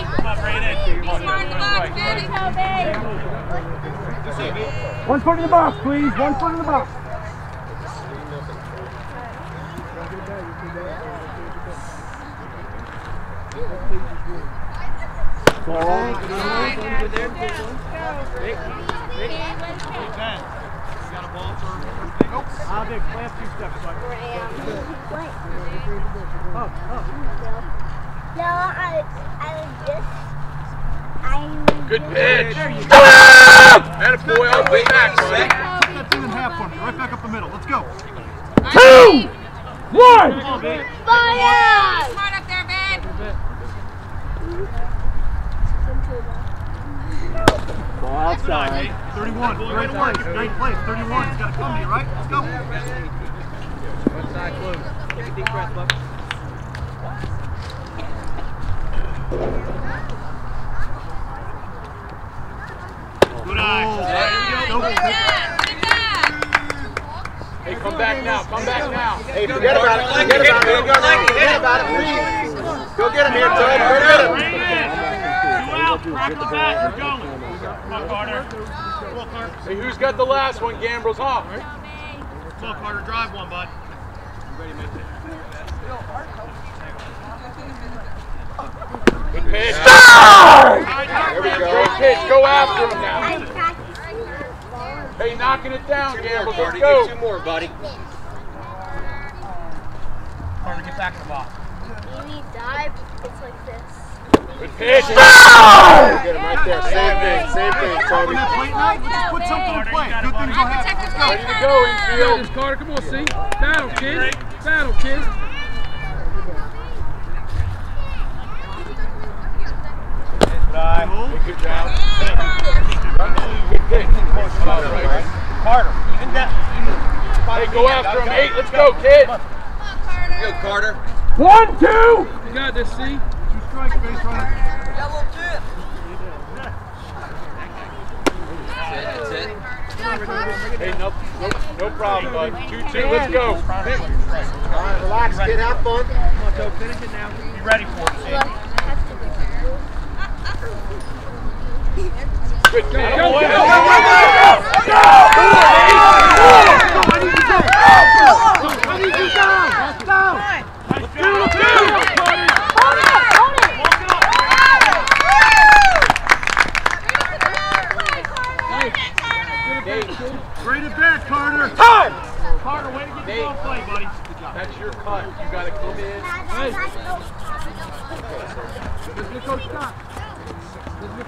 One foot in the box, please. One foot in the box. Ah, big. Last two steps, bud. No, I, I was just. I'm. Good pitch. There you And a boy all the way back, buddy. Cut that thing in half for me. Right back up the middle. Let's go. Two, one. Fire! Smart up there, man. Ball outside. 31. Great place. Great place. 31. It's got to come to you, right? Let's go. Side close. Take a deep breath, bud. Good eye. Go. Hey, come back now. Come back now. Hey, forget about it. Forget about it. Forget about it. Please. Go get him here, Toby. Go get him. Two out. Crack the bat. We're going. Come on, Carter. Come on, Carter. Hey, who's got the last one? Gambrills, huh? Come on, Carter. Drive one, bud. Good pitch. There we go. Pitch. Go after him now. Hey, knocking it down, Gambrills. Let's go. Two more, buddy. Carter, get back in the box. Amy dive, it's like this. Good pitch. Get him right there. Same thing. Same thing, Toby. Put something in play. Good things will happen. Ready to go, infield. Carter, come on, see. Battle, kid. Battle, kid. Good job. Good pitch. Carter, even that. Hey, go after him. Eight. Let's go, kid. Go, Carter. One, two. You got this, see. Two strikes, base runner. That's it. That's it. Hey, no, no, no problem, bud. Two, two. Let's go. All right, relax, kid. Have fun. Come on, Toby, finish it now. Be ready for it. Look, I have to Good pitch. Go, go, go, I need you down. Down. Get a Bring it back, Carter. Time! To get the ball play, buddy. Good job. That's your cut. You gotta come in. Hey. This is coach Scott.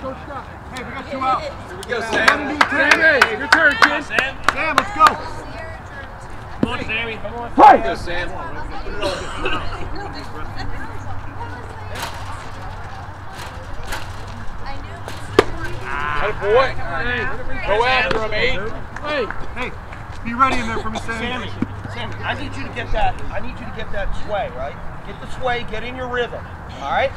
Hey, we got two out. Here we go, Sam, Sam. your turn, kid. Sam. Let's go. Come on, Sammy. Come on. We go, Sam. Hey, boy. Go after him, eight. Hey. Hey, be ready in there for me, Sammy. Sammy, Sammy, I need you to get that. I need you to get that sway, right? Get the sway. Get in your rhythm. All right.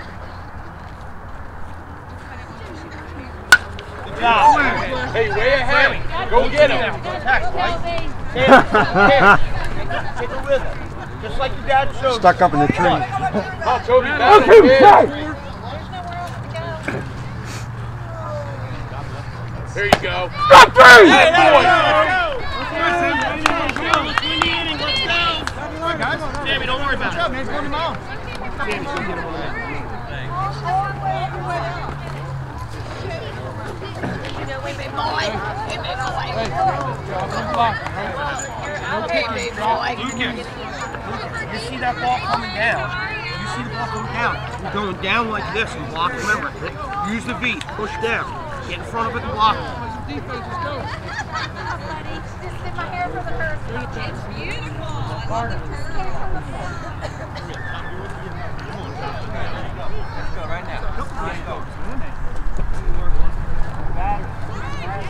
Good job. Hey, way ahead. Go get him. Text, right? Sammy, get rhythm. Just like your dad showed. Stuck up in the tree. Come on, Toby. Back Okay, up, kid. okay. There you go. Stop three! Hey, that boy. Sammy, don't worry about it. Go you see that ball coming down. You see the ball coming down. You're going down like this and block. Remember, use the V. Push down. Get in front of it and block. Defense, let's go. It's beautiful. I love the turtle. Go, let's go. I've lost all my energy, so this is all I got. You're in the middle, kid. Sounds good. Probably real. Probably. But I call dibs. I'm just saying. Hey, you got this.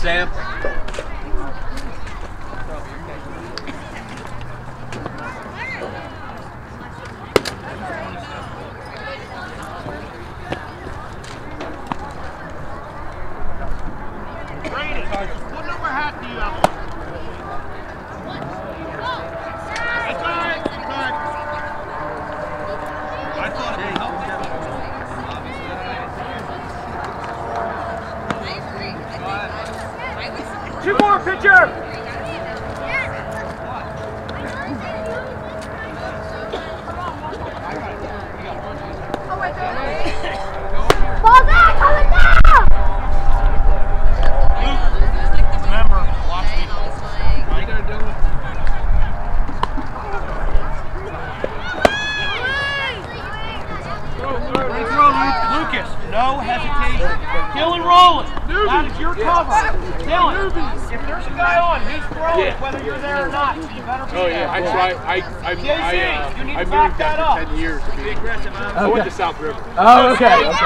Sam. Brandon, what number hat do you have? That's all right. That's all right. I thought it would help you. I agree. I think I was. Two more, pitcher. Ball back, coming down. Remember, watch me. Right there, Dylan. Let's roll, Lucas. No hesitation. Dylan rolling. That is your cover. Dylan, if there's a guy on, he's throwing it, whether you're there or not. So you better be Oh there. yeah, I try. I I JC, I, uh, you need I to back moved that after up. ten years. To be aggressive. I went to South River. Oh, okay, okay.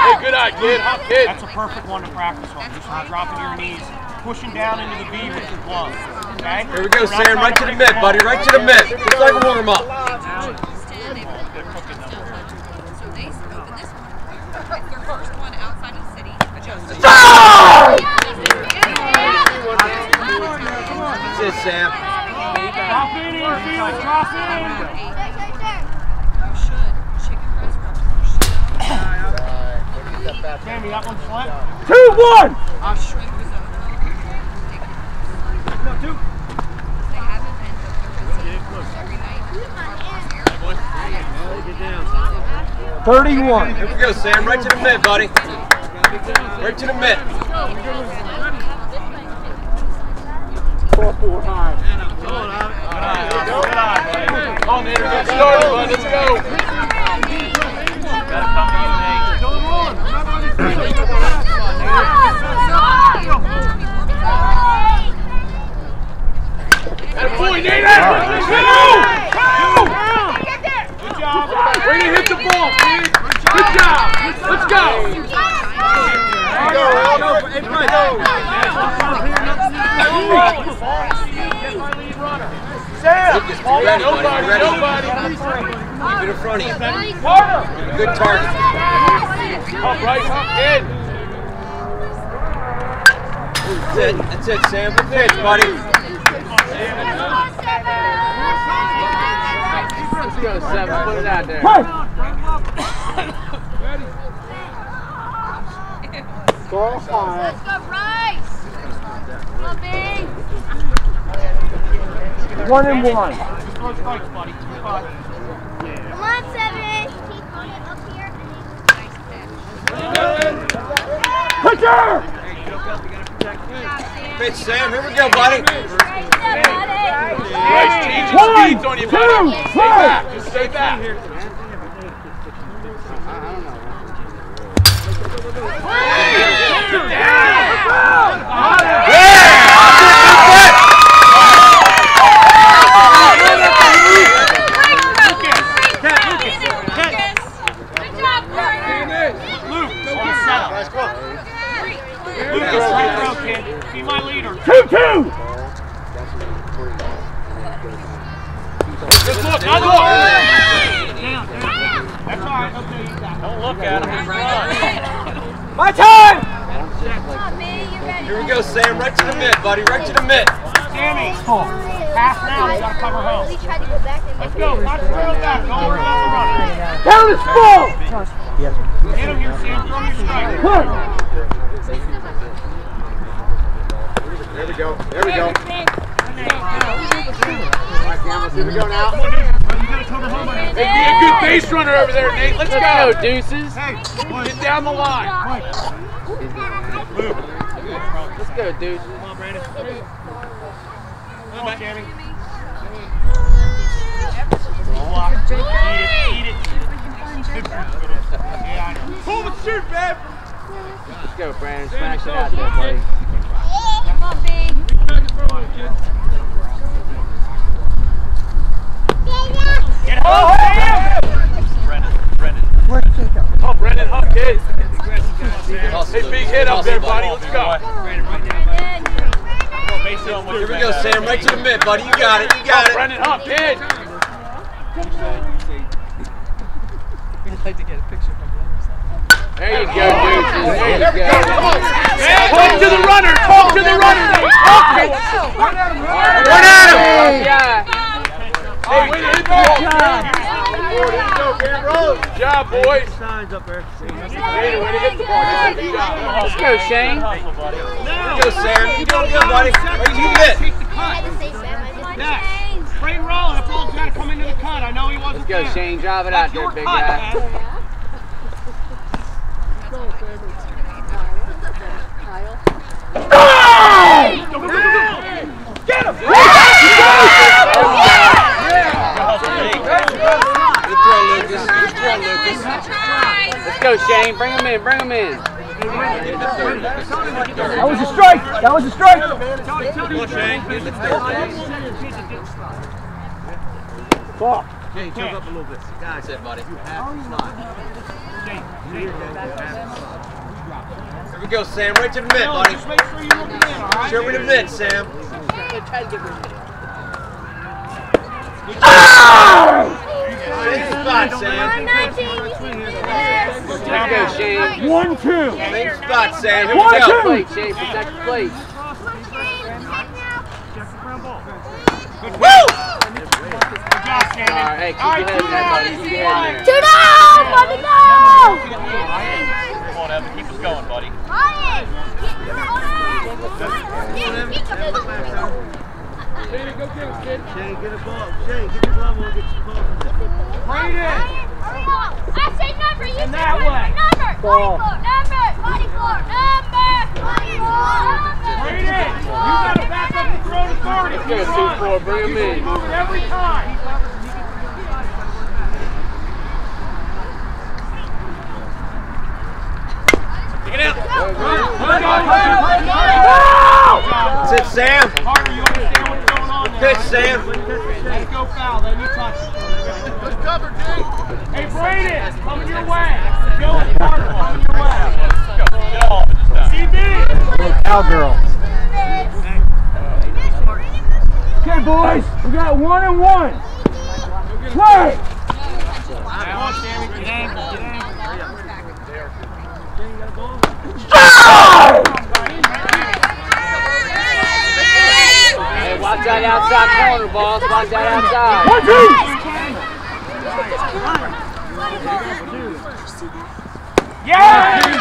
Hey, good eye, kid. Hop, kid. That's a perfect one to practice on. Just not dropping your knees, pushing down into the V with your glove. Okay? Here we go, Sam. Right to the mitt, buddy. Right to the mitt. Just like a warm up. So they opened this one. It's their first one outside of the city. Adjusted. Sit, Sam. Drop in, infield, drop in. You should. Chicken breast rolls. You should. Sammy, that one slipped. Two, one. Shrimp is over. 31. Here we go, Sam. Right to the mid, buddy. Right to the mid. Four, four, high. Come on, Nate. Get started, bud. Let's go. Gotta come to you, Nate. Go on. That boy, Nate. Let's go. Good job. Way to hit the ball, kid. Good job. Let's go. Sam. Nobody. Nobody. Keep it in front of you. Harder. Good target. Up, right. Up, kid. That's it. That's it, Sam. Good pitch, buddy. Let's go, seven. Put it out there. Go high. Let's go, Rice. Come on, Bing. One and one. Come on, seven. Keep on it up here. Pitcher! Pitch, Sam. Here we go, buddy. Nice change of One, speeds on you, two, buddy. Stay back. Just stay back. Good job, Gordon. Luke, go get set Guys, come on. Lucas, front row, kid. Be my leader. Two, two! Good look. Good look. Down, down. That's all right. Okay, you got it. Don't look at him. He's run. My time! Come on, Bing. You ready? Here we go, Sam. Right to the mid, buddy. Right to the mid. Sammy, pass now. You gotta cover home. We go back Let's go. Watch the rail back. Don't worry about the runner. Count is full! Hit him here, Sam. Throw your strike. Push! There we go. There we go. All right, cameras. Here we go now. You gotta cover home. Hey, be a good base runner over there, Nate. Let's Let's go. go, deuces. Get down the line. Let's go, deuces. Come on, Brandon. Come on, Sammy. Block. Eat it. Eat it. Yeah, I know. Pull the shoot, man. Let's go, Brandon. Smash it out there, buddy. Oh. Hey, big hit up there, buddy. Let's go. Here we go, Sam. Right to the mid, buddy. You got it. You got Oh, it. Brendan Huff, kid. There you go, deuces. There you go. Talk to the runner. Talk to the runner. Nate. Talk to him. Run at him. Yeah. Hey, way to hit the ball. Good job, boys. Signs up there. Nate, way to hit the ball. Good job. Let's go, Shane. Here we go, Sam. You doing good, buddy. Right to the mid. Take the I had cut. to say seven. I didn't Next. Spray and roll. That ball's gotta come into the cut. I know he wasn't Let's go, there. Shane. Drive it out That's there, your big cut, guy. man. Good throw, Lucas. Good throw, Lucas. Let's go, Shane. Bring him in. Bring him in. That was a strike! That was a strike! Come on, Shane. Fuck. That's it, buddy. Here we go, Sam. Right to the mid, buddy. Just make sure you're looking in, all right? Show me the mid, Sam. Ah! Spot, Sam. Let's go, Shane. One, two. Same spot, Sam. Here One, we two. go. Plate, Shane. Protect the plate. Good job, Sammy. All right, keep your buddy. Keep your head in there. Two down! It go! Come on, Evan. Keep us going, buddy. Shane, get a ball. Shane, get the glove on. Get your ball. Bring it. I say number. You And that number. Number. Ball. Body floor. Number. Body floor. Number. Bring it. You gotta back up the throw authority. Let's go, two, four, bring him in. It every time. Take it out. That's it, Sam. Parker, you understand what's going on there? Pitch, Sam. Let's go foul, then you touch. Good cover, Jake. Hey, Brayden, coming your way. Joe and Parker, coming your way. CB. Cowgirl. Okay, boys, we got one and one. Play. Hey, watch that outside corner, boss. Watch that outside. One, two. Yeah!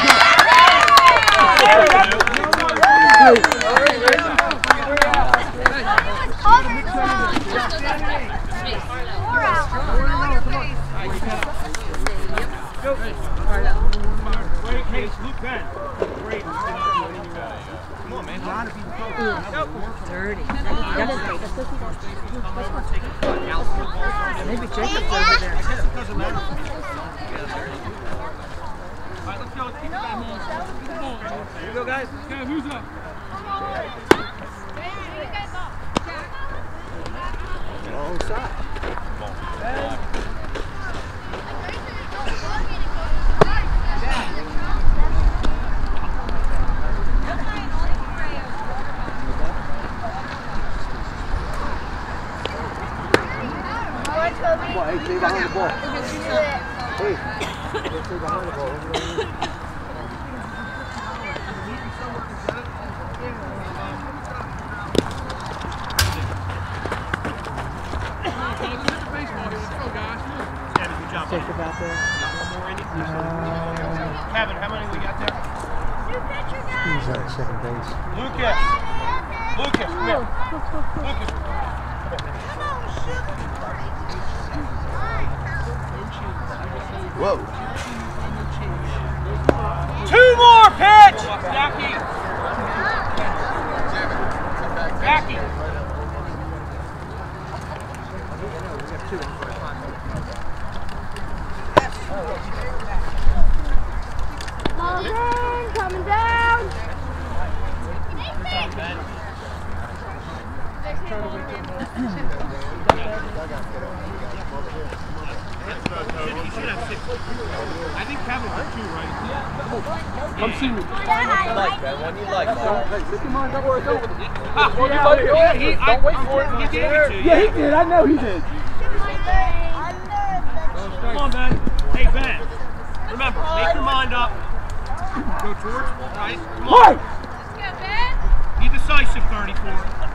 Wait, hey, Luke Ben. Great. Come on. Dirty. Maybe Jacob's over there. Go. Guys. Who's up? Hey, stay behind the ball. Hey, stay behind the ball. Think about that. Kevin, how many we got there? He's at second base. Lucas. Lucas, come here. Lucas. Whoa. Two more pitch. Jackie. Jackie. I think Kevin was two, right? Yeah. Come see me. Like, man, when you like, man. Yeah, he, Don't wait for it. He gave it to you. Yeah, he did. I know he did. Come on, Ben. Hey, Ben. Remember, make your mind up. Go George, right? Come on. Be decisive, 34.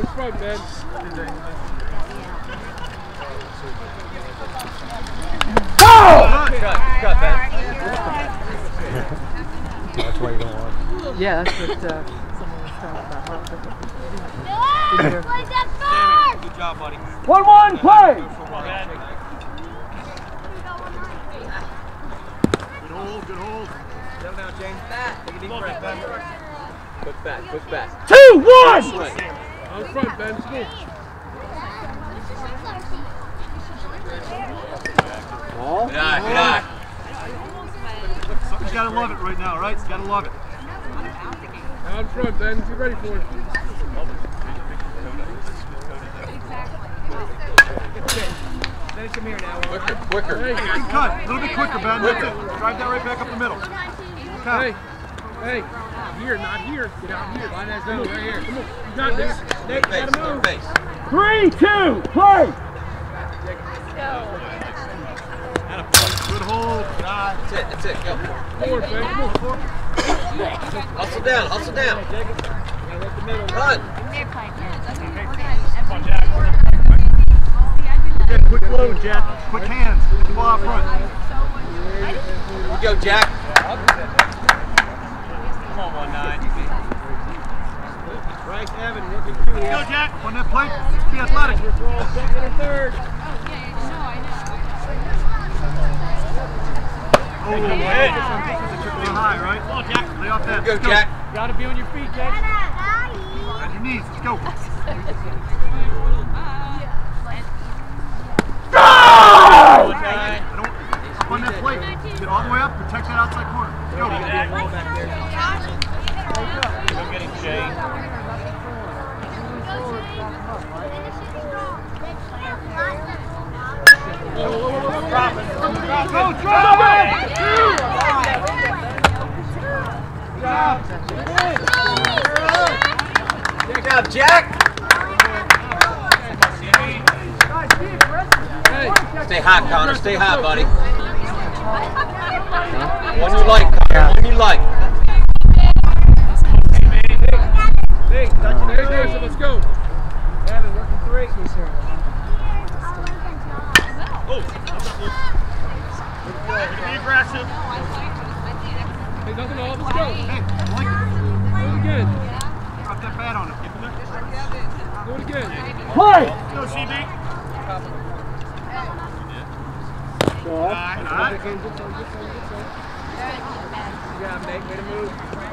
On front, man. That's why you don't want. Yeah, that's what uh, someone was talking about. Billy, play that Good job, buddy. One, one, play. Good hold, good hold. Settle down, James. Take a deep breath, Ben. Quick back, quick back. Two, one. On front, Ben. Come on. Good eye, good eye. You gotta love it right now, right? You gotta love it. On front, Ben. Get ready for it. Quicker, quicker. Hey, Good cut. A little bit quicker, Ben. That's it. Drive that right back up the middle. Cut. hey, hey. Here, not here. Get out here. Line that zone right here. Come on. You got this. Nate, Base, gotta move. base. Three, two, play. Good hold. That's it, that's it, go. Forward, Ben. Come on. Hustle down, hustle down. Run. Again, quick load, Jack. Quick hands. Ball out front. Here we go, Jack. Come on, one nine. Right go, Jack. On that plate, be athletic. Second or third. Oh, Hey. Real high, right? Come on, Jack. Lay off that. Go, Let's Jack. Gotta be on your feet, Jack. On your knees. Let's go. I don't, up on that plate. Get all the way up. Protect that outside corner. Let's go. Go get him, Shane. Drop it. Drop it. Drop it. Job, Jack. Stay hot, Connor. Stay hot, buddy. One you like, Connor. One you like. Let's go. Gavin, working great. Yes, sir. Be aggressive. Hey, nothing off. Let's go. Hey, like it. Do it again. Drop that bat on it. Do it again. Go, CB. Nice. Nice.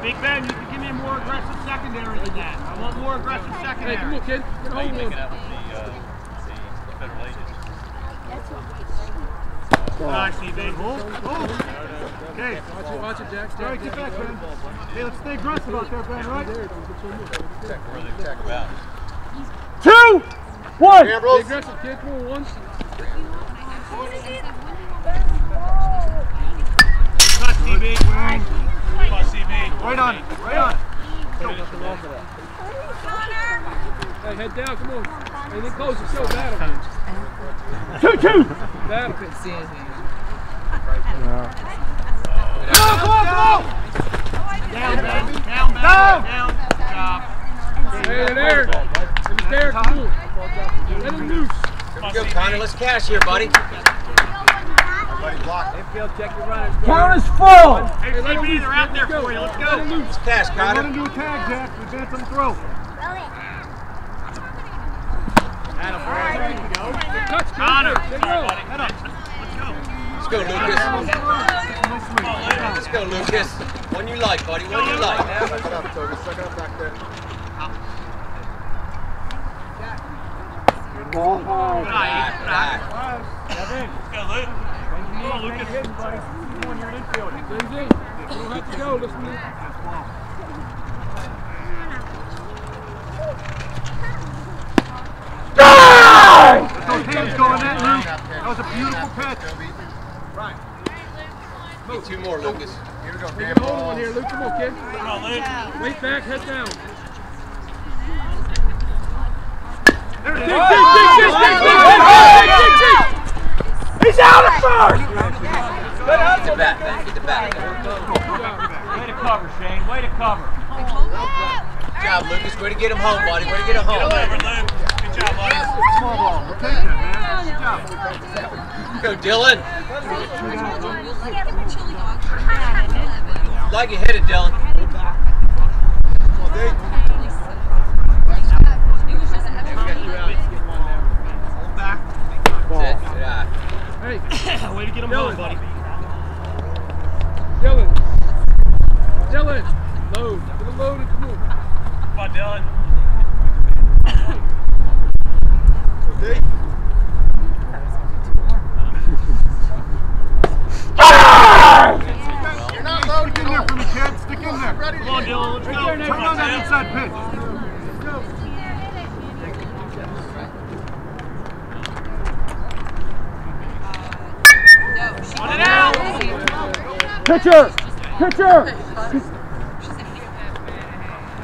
Big Ben, you can give me a more aggressive secondary than that. I want more aggressive secondary. Hey, come on, kid. Get a hold of him. Nice, EB. Oh, oh. Okay. Watch it, watch it, Jack. All right, get back, Ben. Hey, let's stay aggressive out there, Ben, right? Two! One! Stay aggressive, kid. Come on, one. Cut, CB. Come on, CB. Right on, right on. Hey, nothing wrong with that. Hey, head down, come on. Hey, Nick Close is so bad at him. Two, two! Bad. I couldn't see anything. Connor, let's cash Down, down, down! block. Infield, check your runners. Count is full. Hey, hey let me, they're out there for you. Let's go. Let loose. Let's cash, Connor. gonna do a tag, Jack. Advance on the throw. Attaboy. There you go. Touch, Connor. Sorry, buddy. Head up. Let's go. Lucas. Let's go, Lucas. One you like, buddy. One you like. Ball high. Back, back. Let's go, Luke. Come on, Lucas. Come on, you're an infielder. You don't have to go. Listen to me. Let need two more, Lucas. Here we go, Hold on here, Luke. Come on, kid. Wait back, head down. He's out of first! Get the back, man. Get the back. Way to cover, Shane. Way to cover. Good job, Lucas. Way to get him home, buddy. Way to get him home. Get over, Luke. Good job, buddy. Small ball. We're taking it, man. Good job. Go, Dylan. Like you hit it, Dylan. Way to get him on, buddy. Dylan. Dylan. Load. Get a load come on. Come on, Dylan. okay. Ah! Stick in there. Come on, Dylan. Let's go. Turn on that inside pitch. No, she On it out. Pitcher. Pitcher.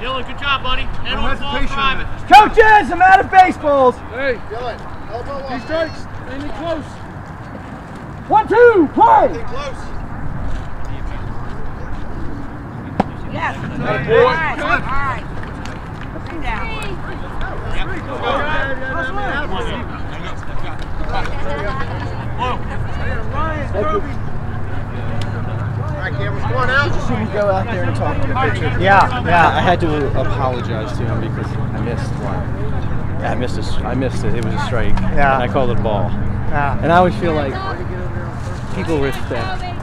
Dylan, good job, buddy. Head No on the ball, hesitation drive it. Coaches, I'm out of baseballs. Hey. Two strikes. Ain't it close? One, two, play. Yes. Hey, All boy. right. All right. Bring down. Whoa. All right, let's go. Come on out. Did you see me go out there and talk to the pitcher? Yeah, yeah. I had to apologize to him because I missed one. Yeah, I missed a, s- I missed it. It was a strike. Yeah. And I called it a ball. Yeah. And I always feel like people respect.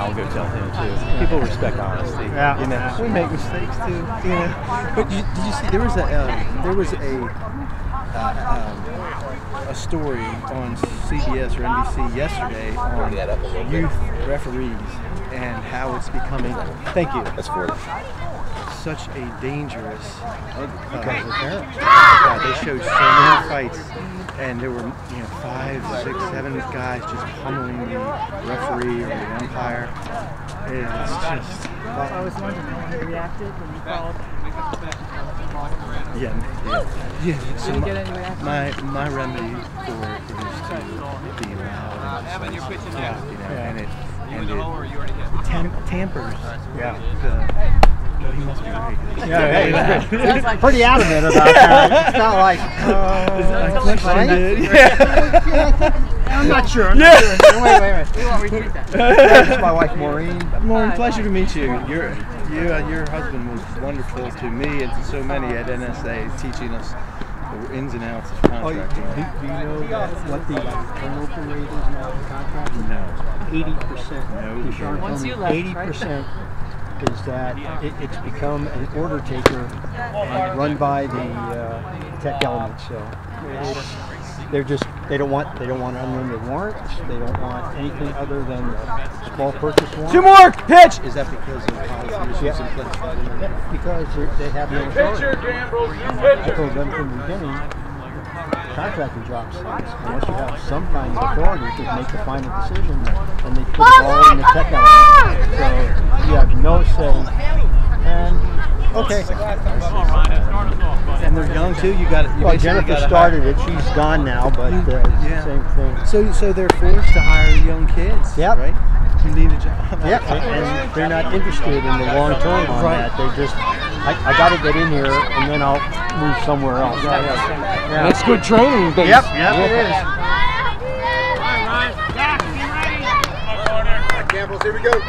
I'll go tell him too. People respect honesty. Yeah. You know, we make mistakes too. You know. But you, did you see there was a uh, there was a uh, um, a story on CBS or NBC yesterday on youth referees and how it's becoming. Thank you. That's for such a dangerous. Uh, Because of they showed so many fights, and there were you know five, six, seven guys just pummeling the referee or the umpire. It's just. I was wondering how he reacted when you called. Yeah, yeah, yeah. So Did my, get any my my remedy for it is to be loud and you're pitching yeah, you know, and it and the or you already hit? it tam- tampers. Yeah. The, oh, he must be right. Yeah, hey, Look he's pretty adamant about *laughs* that. It's not like, uh, I questioned right? it. Yeah. I'm not sure. I'm Yeah. not sure. Wait, wait, wait. We won't repeat that. *laughs* Yeah, my wife Maureen. Maureen, pleasure to meet you. Your you and your husband was wonderful to me and to so many at NSA, teaching us the ins and outs of Oh, contracting. do, do you know that what the turnover rate is now in contracting? No. Eighty percent. No. Once you left, Eighty percent is that it, it's become an order taker and run by the uh, tech element. So they're just they don't want they don't want unlimited warrants. They don't want anything other than a small purchase warrant. Two more pitch. Is that because of policy issues Yeah. in place? Because they're- have no Pitcher, authority. Gambrills, new I told them from the beginning, contracting jobs, unless you have some kind of authority to make the final decision, and they put it all in the tech element. So you have no say. And, okay. And they're young too. You got it. Well, Jennifer started it, she's gone now, but uh, it's Yeah. the same thing. So, so they're forced to hire young kids, Yep. right? Who need a job. Yep, and and they're not interested in the long term on Right. that. They just, I, I got to get in here, and then I'll move somewhere else. Yeah. That's good training. Yep, yep, it is. Campbell's, here we go. So you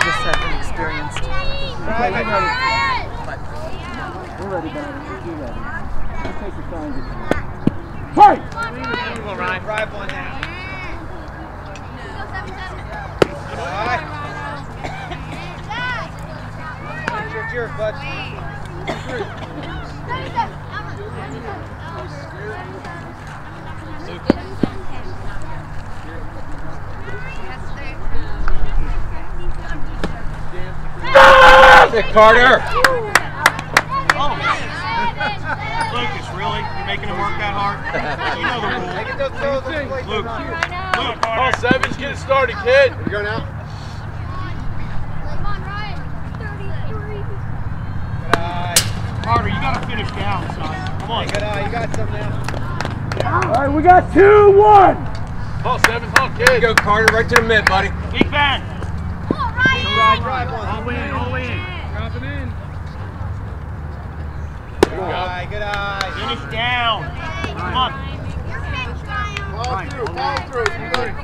just have been experienced. Okay, we're ready. We're ready, buddy. You're ready. You take your time. Fight! Come on, Ryan. Drive one now. Cheers, cheers, bud. Nick Carter. Lucas, really? You're making him work that hard? You know the rules. Luke, Luke, call sevens, get it started, kid. Here we go now. Carter, you gotta finish down, son. Come on. Good eye, you got some now. All right, we got two, one. Call sevens, call kid. Go, Carter, right to the mid, buddy. Big bang. Drive, drive one. All in, all in. Drop it in. Good eye, good eye. Finish down. Come on. Follow through, follow through. You got it.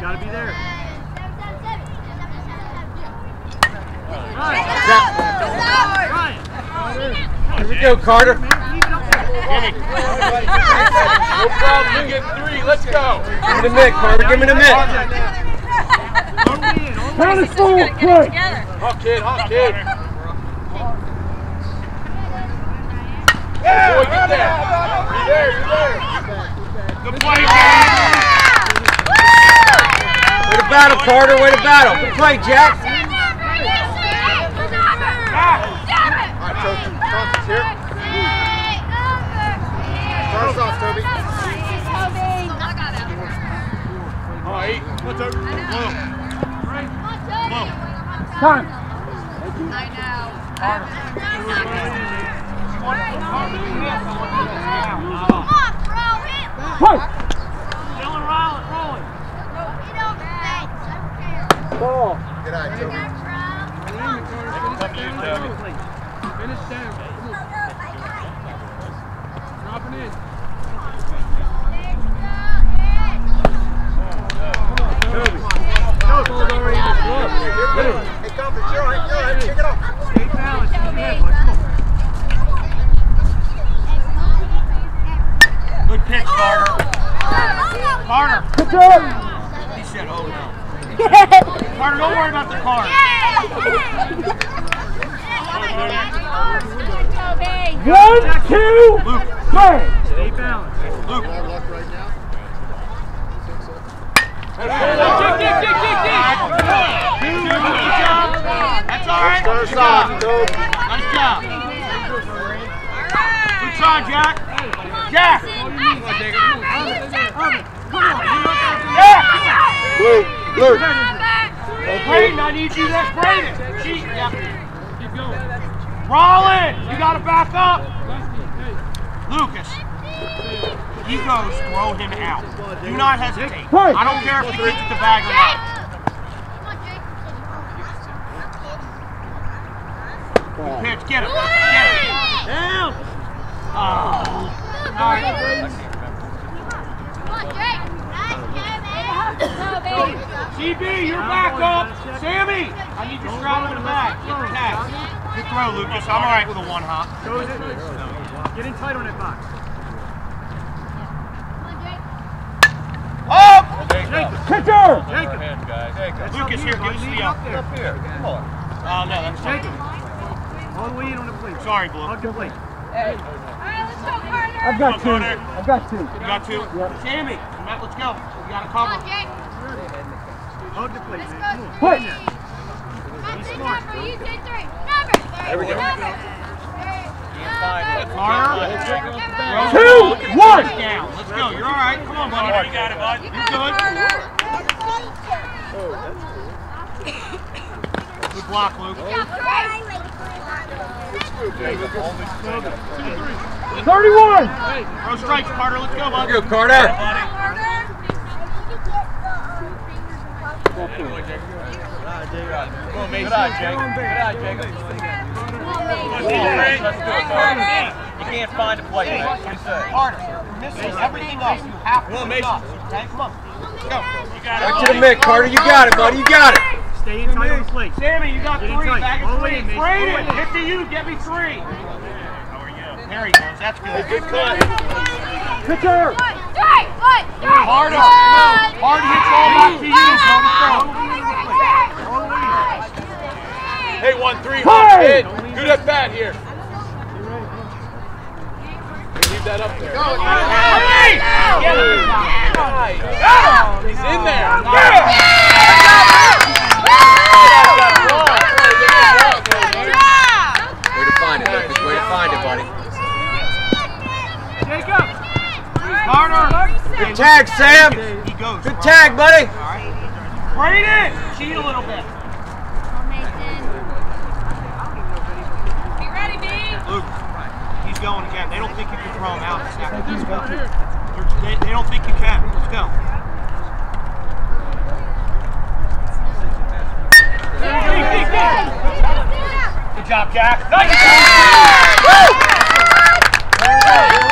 Gotta be there. Here we go, Carter. Jimmy. No problem, you get three, let's go. Give me the mid, Carter. Give me the mid. Count is full, play. Hot kid, hot kid. Boy, get there. You're there, you're there. Good play, Way to battle, Carter. Way to battle. Good play, Jack. All right, Toby. Thompson's here. Start us off, Toby. All right, what's up? Blow. Blow. Time. Fight! Still and rolling, rolling. Ball. Good eye, Toby. Finish down. Dropping in. Toby. No, ball's already in his glove. Hey, you're good. Hey, confidence, you're all right, you're all right. Kick it off. Stay balanced. Good pitch, Carter. Carter. Good job. He said, oh no. *laughs* Carter, don't worry about the car. One, two, three. Stay balanced. Luke. Kick, kick, kick, kick, kick. Good job. That's all right. Start Good job. Nice job. Good try, Jack. Jack. Jack. Luke. Luke. Braden, I need you to Braden. Cheat. Yeah. Keep going. Rollins, you got to back up. Lucas. He goes, throw him out. Do not hesitate. I don't care if he gets the bag or not. Good pitch, get him. Get him. Down. Oh. All right. CB, you're back up. Sammy, I need you to in the back. Get the tag. Good throw, Lucas. I'm all right with a one hop. Get in tight on that box. Up! Pitcher. Jacob. Lucas, here, give us the up. Up here. Come on. Oh, no, that's. Jacob. All the way in on the plate. Sorry, Blue. Hug the plate. Hey. All right, let's go, Carter. I've got two. I've got two. You got two? Yep. Sammy, Matt, let's go. We got to cover. Hug the plate, man. Come on. What? That's a number. You did three. Number. There we go. Number. Two, one. Down. Let's go. You're all right. Come on, buddy. You got it, bud. You good. Oh, that's. Good block, Luke. Thirty-one. Throw strikes, Carter. Let's go, bud. Go, Carter. Yeah, buddy. 14. Good eye, Jake. Good eye, Jake. Good eye, Jake. Let's do. You can't find a play, man. Harder. Missing everything up. You have to put it up. Okay, come on. Go. Back to the mid, Carter. You got it, buddy. You got it. Stay in tight on. Sammy, you got three. Back at three. Braden, hit to you. Get me three. There he goes. That's good. Good cut. Good turn. Pitcher. Hard up. Hard hits all back to you. Go to throw. Hey, one, three, Hey! hit. Good at bat here. Leave that up there. Hey! Get him. He's in there. Way to find it, Lucas. Way to find it, buddy. Jacob. Carter. Good tag, Sam. Good tag, buddy. Brayden, cheat a little bit. Be ready, B. Luke, he's going again. They don't think you can throw him out. They're- They, they don't think you can. Let's go. Good job, Jack. Nice. Go.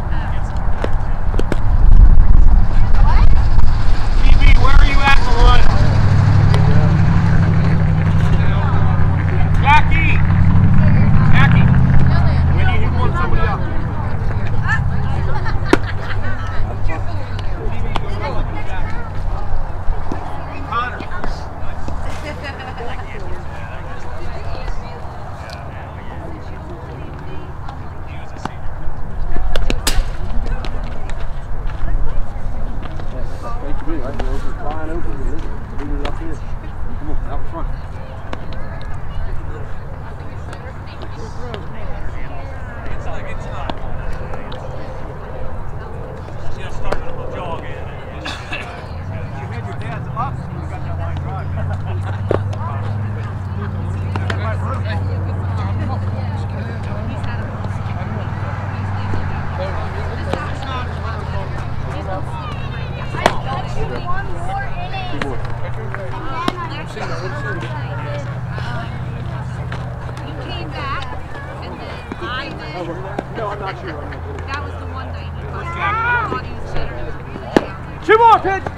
Excellent. Jackie. That was the one. He. Two more, pitch!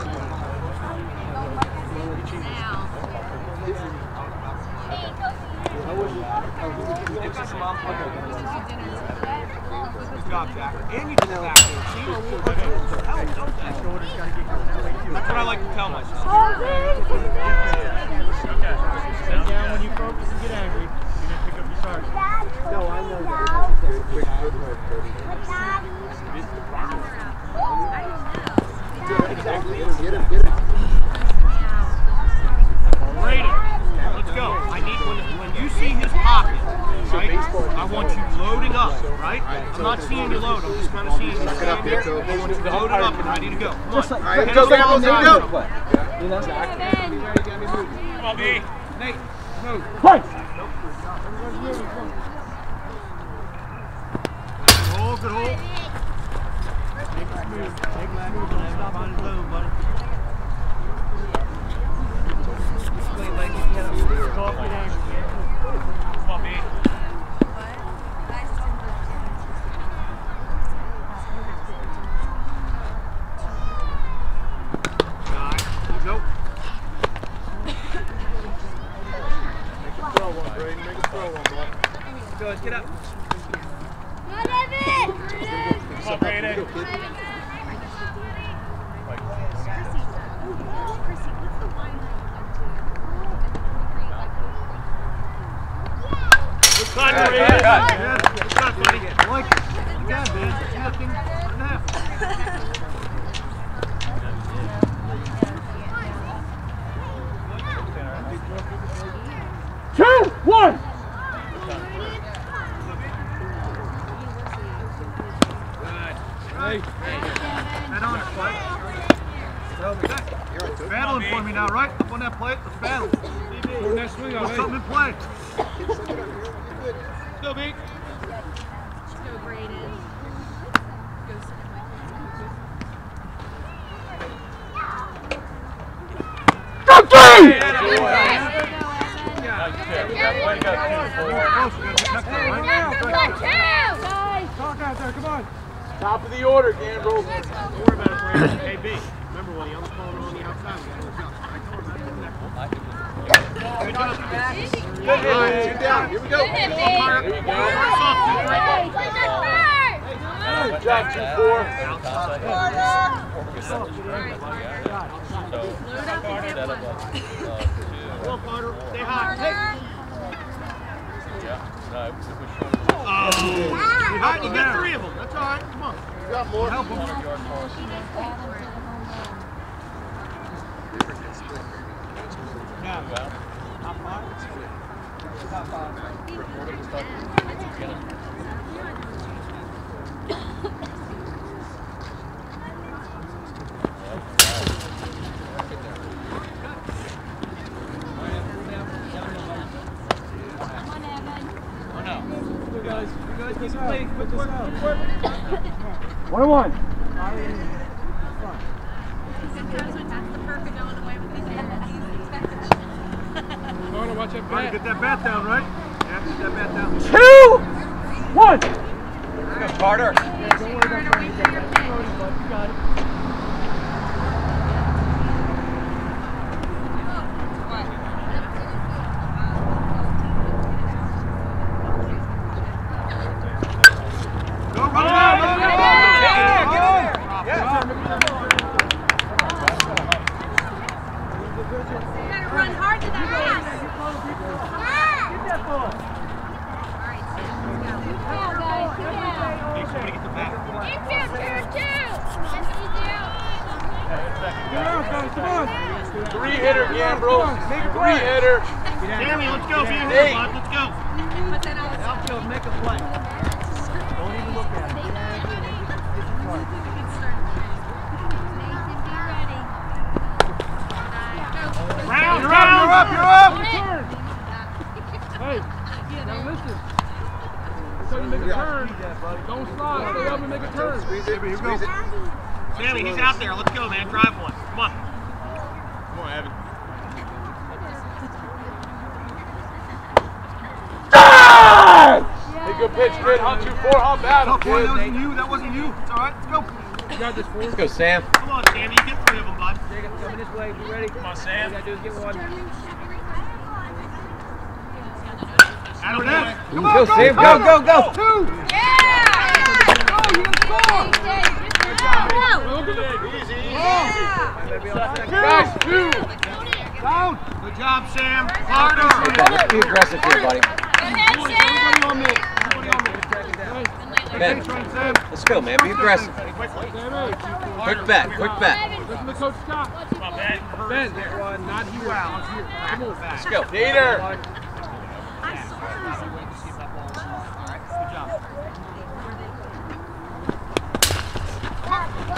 Quick back, quick back. Listen to Coach Scott. Ben. Ben, not here. Out. Here. Come on. Let's go. Peter.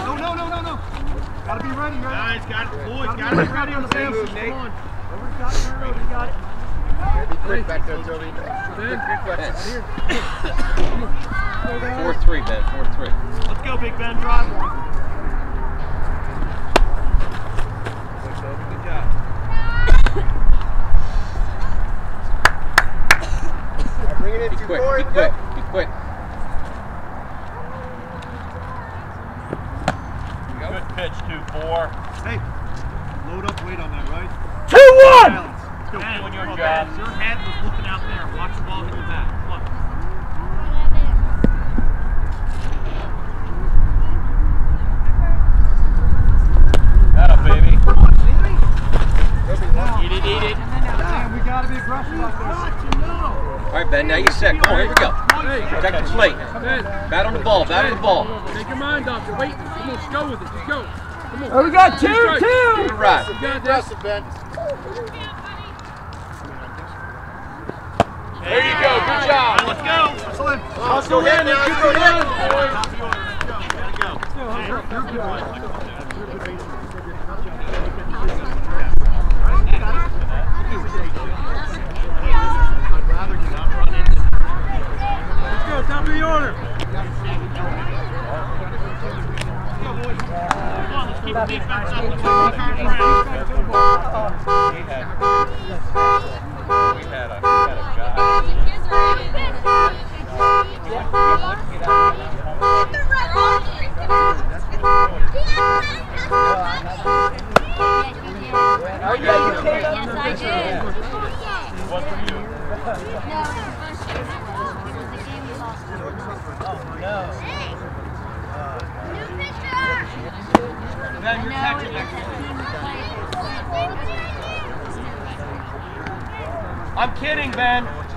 No, no, no, no, no. Gotta be ready, right? Nice, got it. Boys, Gotta got be ready on the Sam. Move, Nate. Come on. Everyone's got it. Turn it over. You got it. Be quick back there, Toby. Ben. Four three, Ben. Four three. Let's go, Big Ben. Drive one. Good job. Bring it in, Be two, quick. quick. Good pitch, two, four. Hey, load up weight on that, right? Two, one. Balance. Let's go. Ben, your job. Your head was looking out there. Watch the ball hit the back. Come on. That baby. Eat it, eat it. Damn, we gotta be aggressive out there. All right, Ben. Now you set. Come on. Here we go. Protect the plate. Ben. Bat on the ball. Bat on the ball. Take your mind off. You're waiting. Come on, just go with it. Just go. Come on. Oh, we got two, Strike. two. Good ride. You got this. Aggressive, Ben. There you go. Good job. Let's go. Excellent. Let's go ahead now. Keep going in. Let's go, top of the order. Come on, let's keep the defense up. Let's go. Turn around. Yes, I did. What for you? No, it was first year. It was the game we lost. Oh, no. New picture! Ben, you're No, catching it that. was I'm kidding, Ben. Peter. What's um?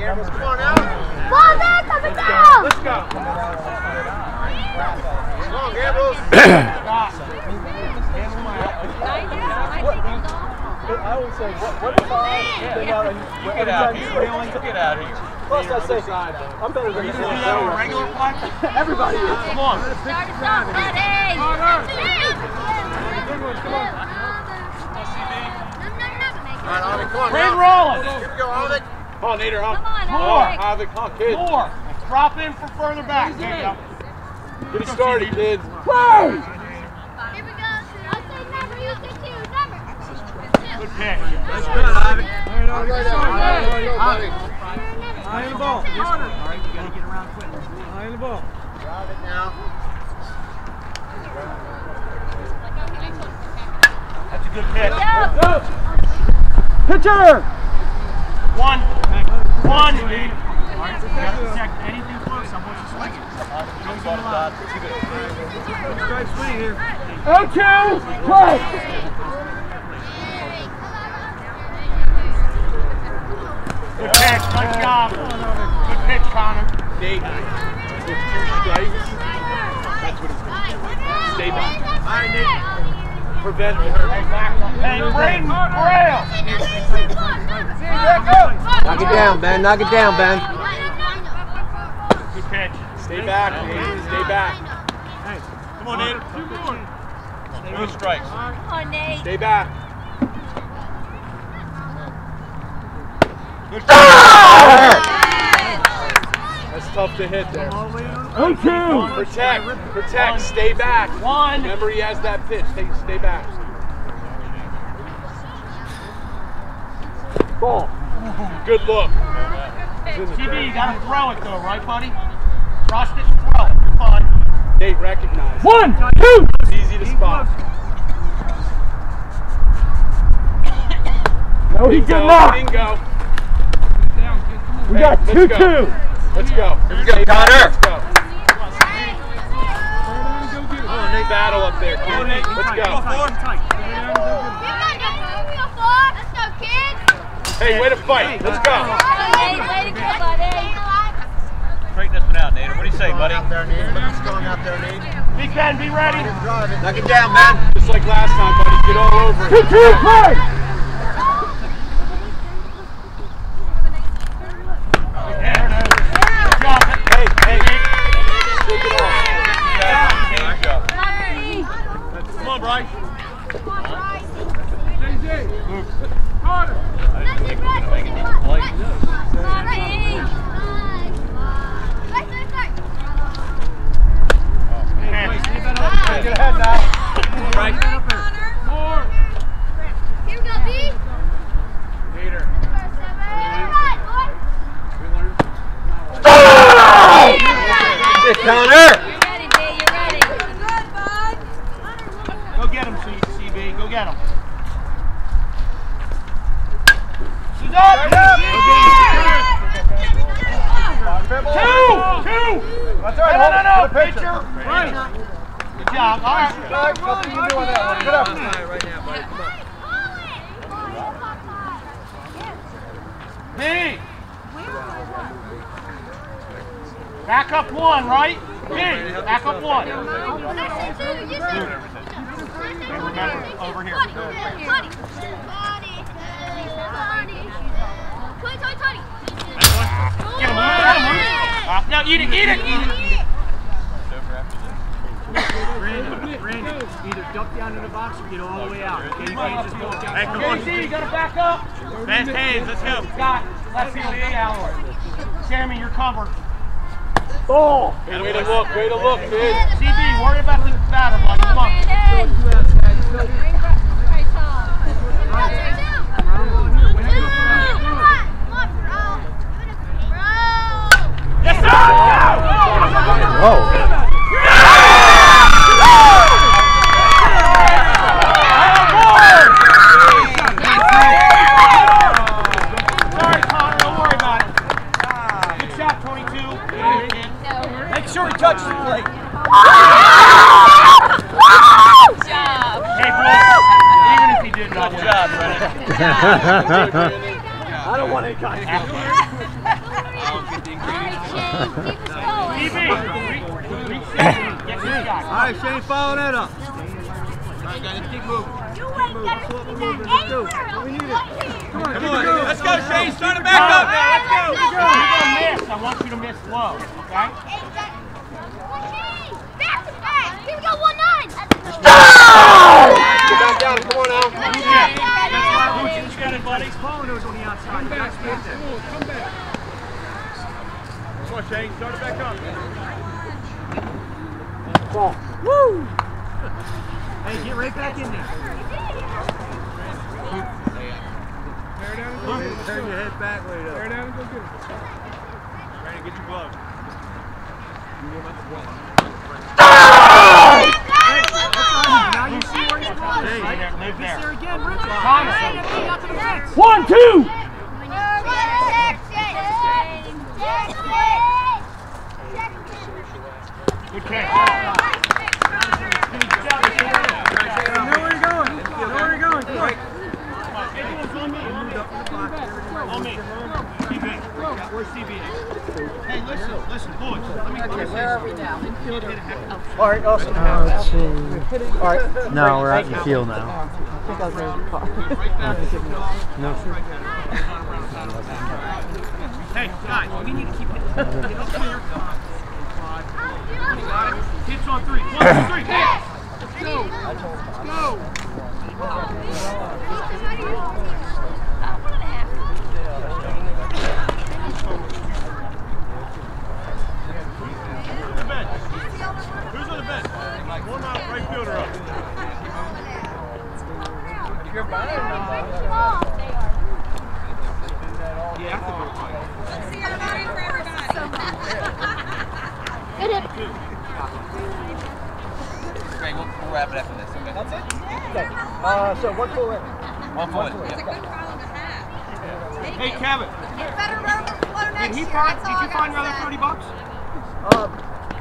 Come on now. Ball there, coming down! Let's go. Come on, Gambrills. I always say, what, what if I been out and Get out here. Get out here. Plus I say, I'm better than You this. just do that on a regular play? Everybody is. Come on. Start us off, ready! All right, Avi, come on Rain now. rolling. Here we go, Avi. Come on, Nader. Hump. Come on, More. Havoc. Havoc. Hump, kid. More. Drop in for further back. There you go. Get it started, kids. Here we go. I'll say number, you say two, number. Good pick. That's good, Ivy. All right, Avi. Let's go, buddy. Eye on the ball. All right, you gotta get around quick. Eye on the ball. Drive it now. That's a good pick. Pitcher! One. One. All right, you got to check anything close. I want you swinging. Strike swing here. Oh, two, play. Good pitch. Good job. Good pitch, Connor. Nate. With two strikes. That's what it's Stay back. All right, Nate. Prevent Hey, Braden Braille. Knock it down, Ben. Knock it down, Ben. pitch. Stay back, Nate. Stay back. Hey, Come on, Nate. Two more. No strikes. Come on, Nate. Stay back. Good That's tough to hit there. Protect, protect, stay back. One. Remember, he has that pitch. Stay, stay back. Ball. Good look. TB, you gotta throw it though, right, buddy? Trust it, throw it. You're fine. Nate, recognize. One, two. It's easy to spot. No, he did not. Bingo. We Hey, got let's go. two. Let's go. Let's go, Connor. Let's go. Battle up there, kid. Let's go. Let's go, kids. Hey, way to fight. Let's go. Way to go, buddy. Straighten this one out, Nader. What do you say, buddy? Out there, Nate. What's going out there, Nate. Big Ben, be ready. Knock it down, man. Just like last time, buddy. Get all over Two, it. two, play. Hey, hey. Shake it off. Change up. Come on, Bryce. Making these plays. Get ahead now. Right. Hey, Connor. Go get him, C- CB. Go get him. Two! Two! That's No, no, no, no. Pitcher. Right. Good job. All right. Nothing you can do on that one. Get up. Me. Back up one, right? Me. Back up one. Remember, over here. Get him, get him. Uh, no, eat it, eat it, eat it. Brandon, Brandon, either duck down in the box or get all the way out. Okay, you can't just walk out. Hey, come on. JC, you gotta back up. Best hands, let's go. Scott, left field, big Alloy. Sammy, you're covered. Oh! Hey, way to look. Way to look, kid. CB, worry about the batter, buddy. Come on. Yes, sir! Whoa. Sorry, Connor, don't worry about it. Good shot, 22. Make sure he touches the plate. *laughs* Ah! Hey, boy, even if he didn't, I Good job, Brennan. *laughs* I don't want any contact. CB, reach, reach second, get this guy. All right, Shane, follow that up. Come on, let's go, Shane. Start it back up now. Let's go. You're gonna miss. I want you to miss low. Okay? Get back down. Come on now. Who's in buddy? Phone was on the outside. You guys made that. Come on, Shane. Start it back up. Woo! Hey, get right back in there. Turn your head back, wait up. Tear down and go get him. Brandon, get your glove. Now you see where he's going. Hey, right? there, live there. There again, Rich. Thomas. Hey, get me out to the fence. One, two. Good catch. Know where you're going. Know where you're going. Quick. On me. CB. Where's CB? Hey, listen, listen, boys. Let me, let me where are we now? All right, awesome. Uh, let's see. All right. No, we're out in the field now. I think I'll go the car. No. Hey, guys, we need to keep it. Get up here. You got it? Hits on three. One, two, three. Hit. Let's go. Let's go. Who's the bench? Who's on the bench? One out, right fielder up. You're buying Yeah, I think we're fine. Let's see everybody for everybody. Greg, we'll, we'll wrap it after this, okay? That's it? Okay. Uh, so one full in. One foot. It's a good problem to have. Hey, Kevin. Get better overflow Did he year. find? That's Did all you find your other thirty bucks? Um,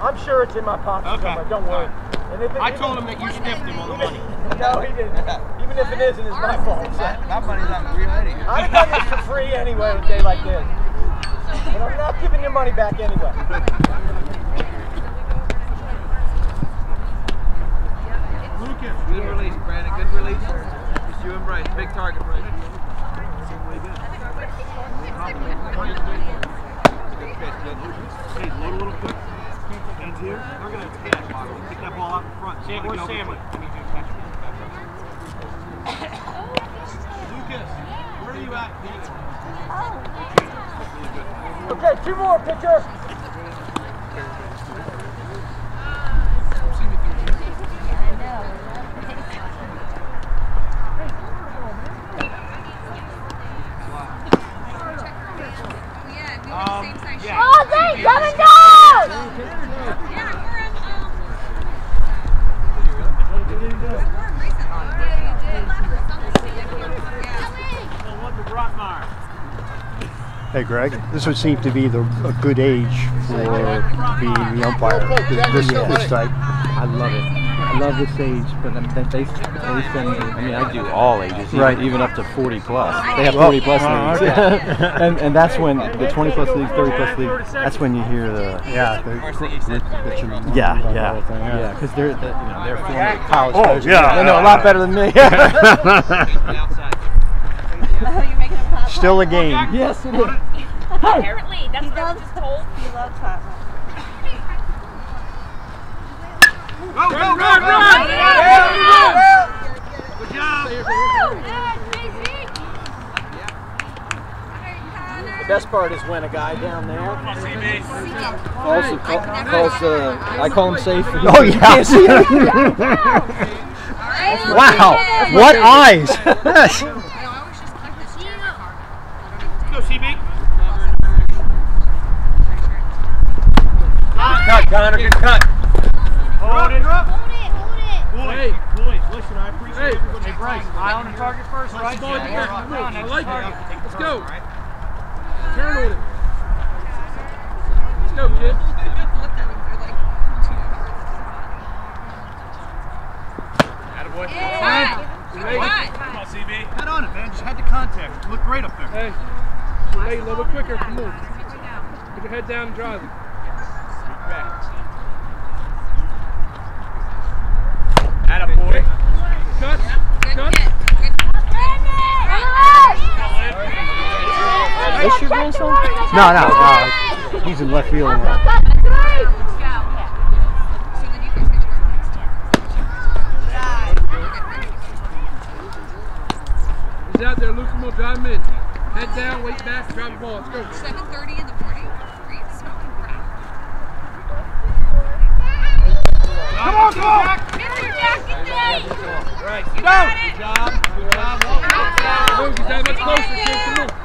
I'm sure it's in my pocket Okay. somewhere. Don't worry. And if it, I told him that you sniffed him on the money. No, he didn't. Even if it isn't, it's my fault. So. That money's on free already. I'd have done this for free anyway a day like this. But I'm not giving your money back anyway. Lucas. Good release, Brandon. Good release. Just you and Bryce. Big target, Bryce. Good pitch, good. Hey, load a little quick. Hands here. They're gonna hit that ball. Kick that ball out in front. Sam, where's Sam? Lucas, where are you at? Okay, two more, pitcher. Yeah, we were Um, the same size yeah. Oh, thank coming down! Yeah, we're in, um, we're in recently. Yeah, you did. Yeah. The one to Rockmar. Hey, Greg. This would seem to be the a good age for being the umpire. This, this, this type. I love it. I love this age, but um, they, they, they send me, I mean, I do all ages, even, Right. even up to 40 plus. They have 40 plus oh, leagues. okay. *laughs* and, and that's when the 20 plus leagues, 30 plus leagues, that's when you hear the. Yeah. the- Yeah, yeah, yeah, because they're, the, you know, they're former college Oh, coaches. yeah. They know a lot better than me. *laughs* Outside. Oh, you're making *laughs* a pop. Still a game. yes, it is. Apparently, that's what I was just told. He loves hot Go, go, go, Run, go! run! Good job. The best part is when a guy down there. Also call, calls, uh, I call him safe. Oh *laughs* yeah. Can't see it. *laughs* wow. What eyes? *laughs* I always just like this checker card. Go, CB. cut, Connor. Good cut. Hold it. Hold it, hold it. Boys, boys, listen, I appreciate Hey. everybody. Hey, Bryce, eye on the target first, right? Ball in Yeah, back. come on, I like it. Let's go. All right. Turn on it. Let's go, kid. Attaboy. Yeah. Right. Come on, CB. Head on it, man. Just head to contact. You look great up there. Hey. Hey, a little bit quicker. Come on. Put your head down and drive it. No, no, no. He's in left field. So then you guys get to work next. He's out there. Luke, come on. Drive him in. Head down, weight back, drive the ball. Let's go. 7:30 in the morning. Are you smoking crack? Come on, go! Mr. Jackson, today. Right. Go! Good job. Good job. Luke, he's that much closer, kid. Come on.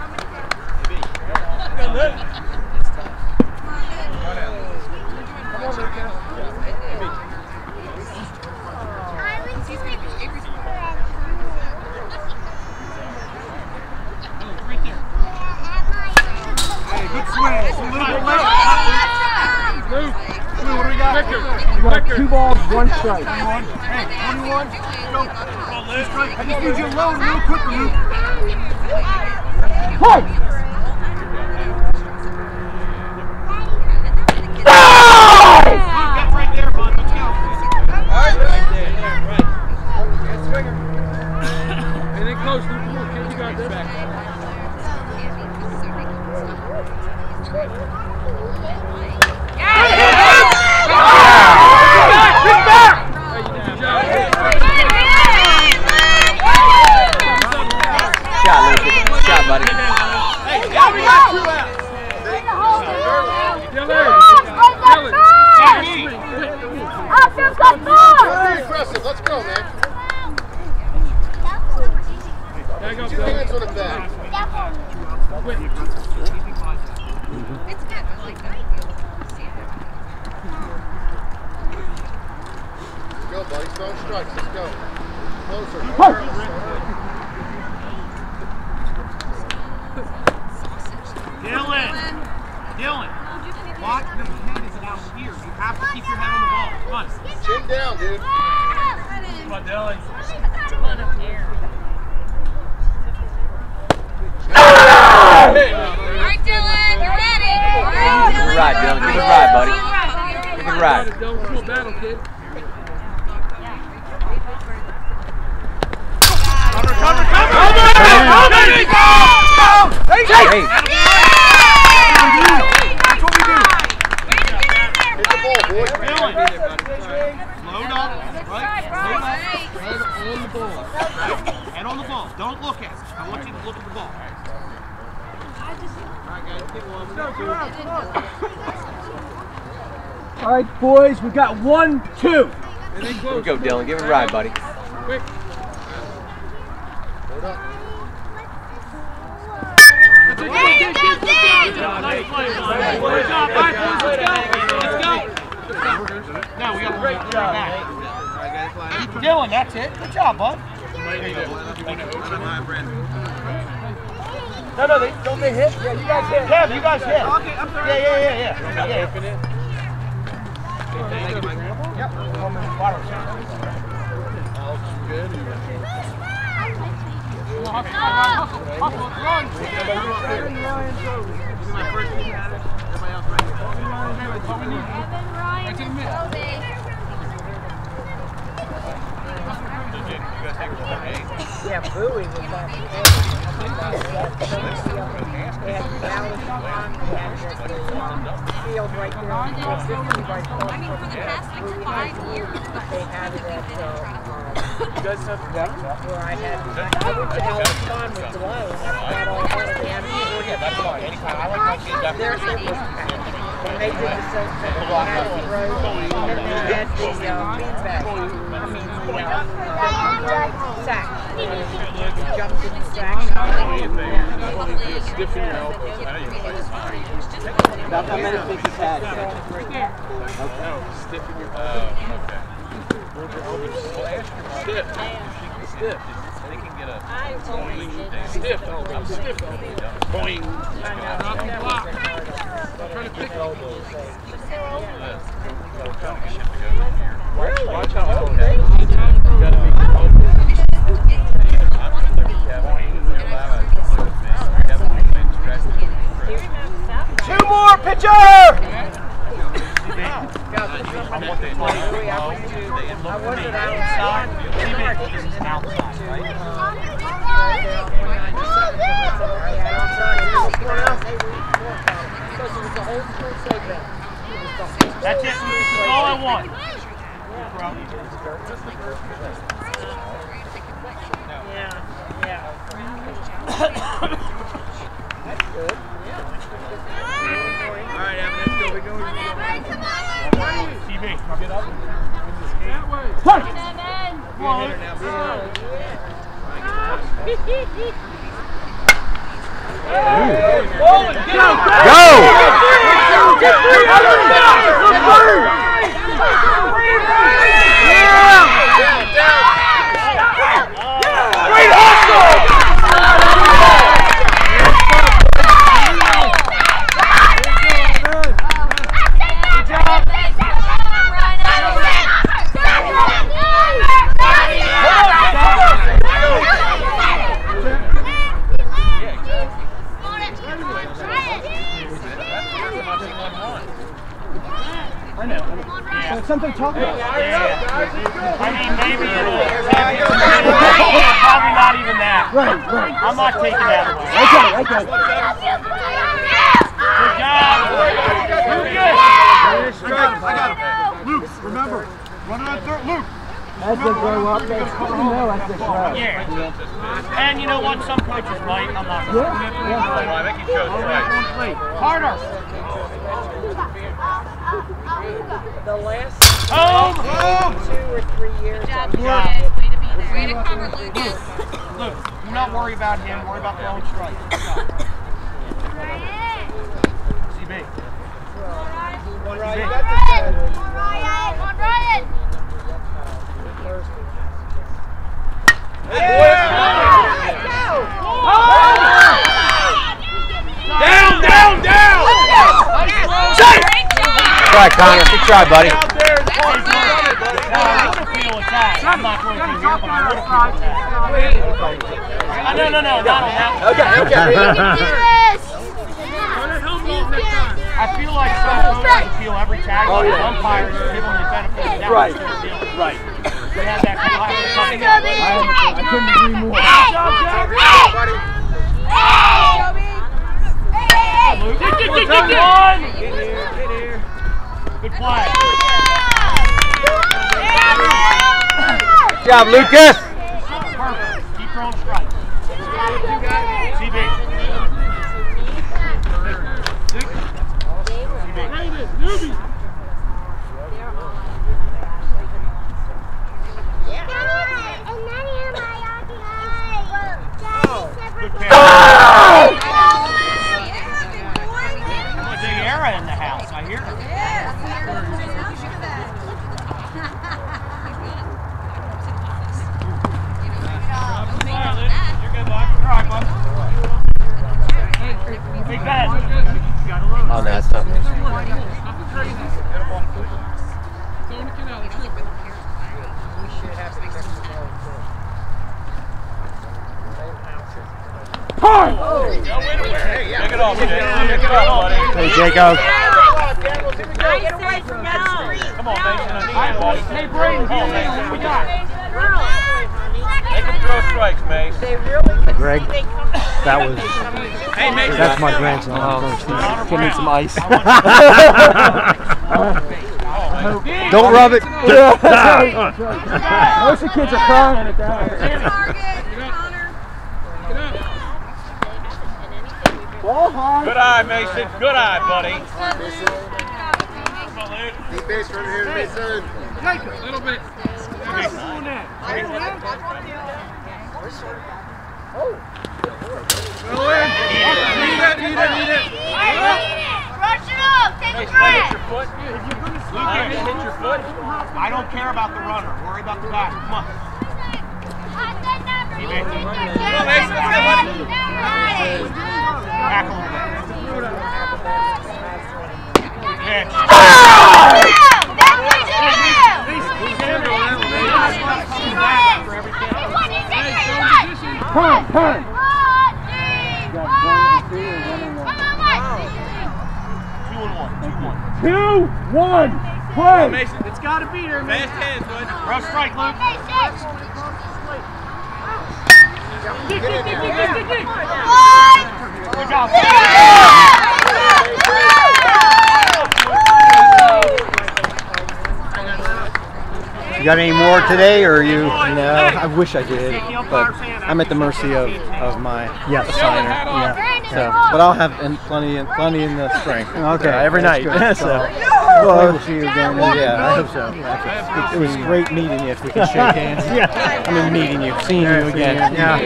Hey, good swing. It's a little bit late. Luke. What do we got? Quicker. You got two balls, one strike. Hey, 21. Go. Two strike. I just need you to load a little boys, we got one, two. And then Here we go, Dylan. Give it a ride, buddy. Quick. Load up. That's it. Good job, kid. Good job. Nice play, Dylan. Good job. All right, boys, let's go. Let's go. No, we got to bring it back. Dylan, that's it. Good job, bud. No, no, they don't they hit? Yeah, you guys hit. Kev, you guys hit. Okay, I'm sorry. Yeah, yeah, yeah, yeah. yeah. Yeah, Bowie was on the edge. They had Dallas on, they had the field right there. It was 50 right across I mean, for the there. past like five years. They had it at, uh, where I had, I went to Ellis Pond with Delilah, I forgot all about it. They had it. That's fine. Anytime. I like my kids Their shit was packed. And they did the same thing. They had the road, and then they had the, uh, beanbag. I mean, the, uh, sack. They jumped in the sack. Stiffen your elbows. I know you like About how many think he's had? No, stiffen your Oh, okay. Well, ask your stiff. Stiff. They can get a boing. Stiff elbow. Oh, stiff elbow. Boing. Drop and block. Try to pick Really? Watch how hard try, buddy. I would feel attacked. I'm not going to here, but I would feel attacked. Uh, No, no, no, not on that. Okay, I feel like some coaches feel every tag Oh, like yeah. umpires give them the benefit of the doubt. Right, instead of dealing. right. They have that kind of coming in. I couldn't agree more. Luke, get, get, get, get, get. Get here, get here. Good play. Good Lucas. Perfect. Keep throwing strikes. CB. Good pass. Big era in the house, I hear. You're good, bud. All right, bud. Big Ben. Oh, no, it's not. Pick it off, Jake. Pick it off, buddy. Hey, Jacob. Get away from now. Come on, Mason. I need you, buddy. Hey, Braden, Come on, what Mason. we got? Make him throw strikes, Mason. They really Greg, they come that was Hey, Mason. that's my grandson. Give me some ice. Don't rub it. *laughs* Most of the kids are crying at that. Good eye, Mason. Good eye, buddy. Deep base right here, Mason. Take a little bit. Well in. Need it, need it, need it. Mason, hit your foot. Luke, hit your foot. I don't care about the runner. Worry about the back. Come on. Back a little bit. Pitch. Turn, turn. Two and one. Two one. Two, one, play. Mason, it's got to be there, man. Fast hands, bud. Throw strike, Luke. Good job. You got any more today, or are you? No, I wish I did, but I'm at the mercy of, of my Yes. assigner. Yeah. So, but I'll have in, plenty in plenty in the spring. *laughs* Okay, Uh, every that's night. good. *laughs* so, Well, we'll see you again. yeah, I hope so. It was great meeting you. If we can shake hands. *laughs* Yeah. I mean, meeting you, seeing you again. Yeah.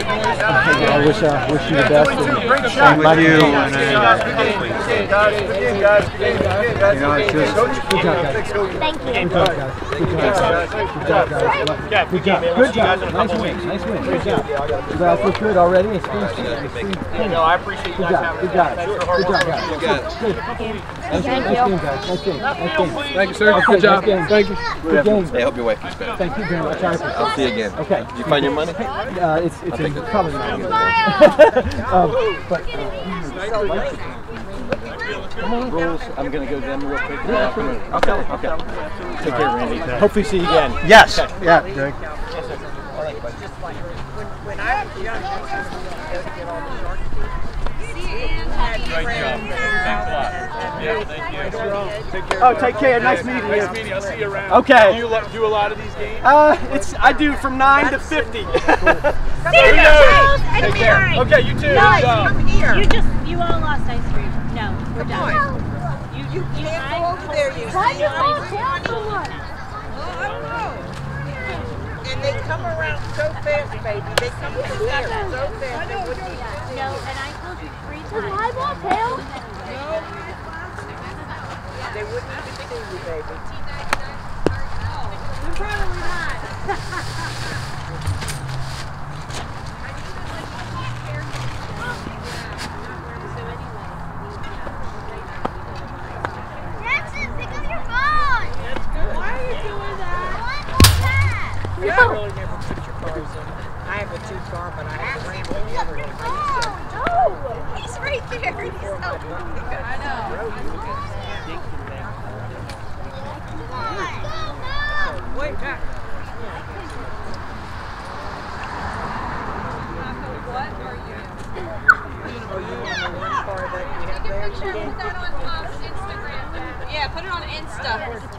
I wish I wish you the best. And, Same with you. And, You Good job, guys. Good job. Good job, guys. Good job, guys. Yeah, Good job. Good job. Nice win. Nice win. Good job. You guys good already. It's been, No, I appreciate you Good guys job. Good job. Good job, guys. Good. Good. Nice, nice game. Thank you, sir. Good job. Thank you. Good game. Hey, your wife. Thank you very much. I'll see you again. Okay. Did you find your money? Uh, it's it's probably not good. um, but uh, Rules. I'm gonna go to them real quick. Okay. Okay. Take care, Randy. hopefully see you again. Yes. Yeah, Greg. when I was young, I used to get all the shark Great job. Thanks a lot. Yeah, thank you. Take care. Oh, take care. Nice meeting you. Nice meeting you. I'll see you around. Okay. Do you lo- do a lot of these games? Uh, it's I do from nine to fifty. *laughs* Take care. Okay, you too. Good job. You just, you all lost ice cream. We're. You, you can't go over there, you Why see. you fall down so I don't know. And they come around so fast, baby. They come to here so fast. I know. No, and I told you three times. Was I walk. tail? No. They wouldn't even see you, baby. They're probably not. *laughs* No. I really never put your cars in. I have a two car, but I have a Rambo and everything. No! Oh, he's right there. He's so I know. Wait, Jack. What on the one car that Instagram. Yeah, put it on Insta.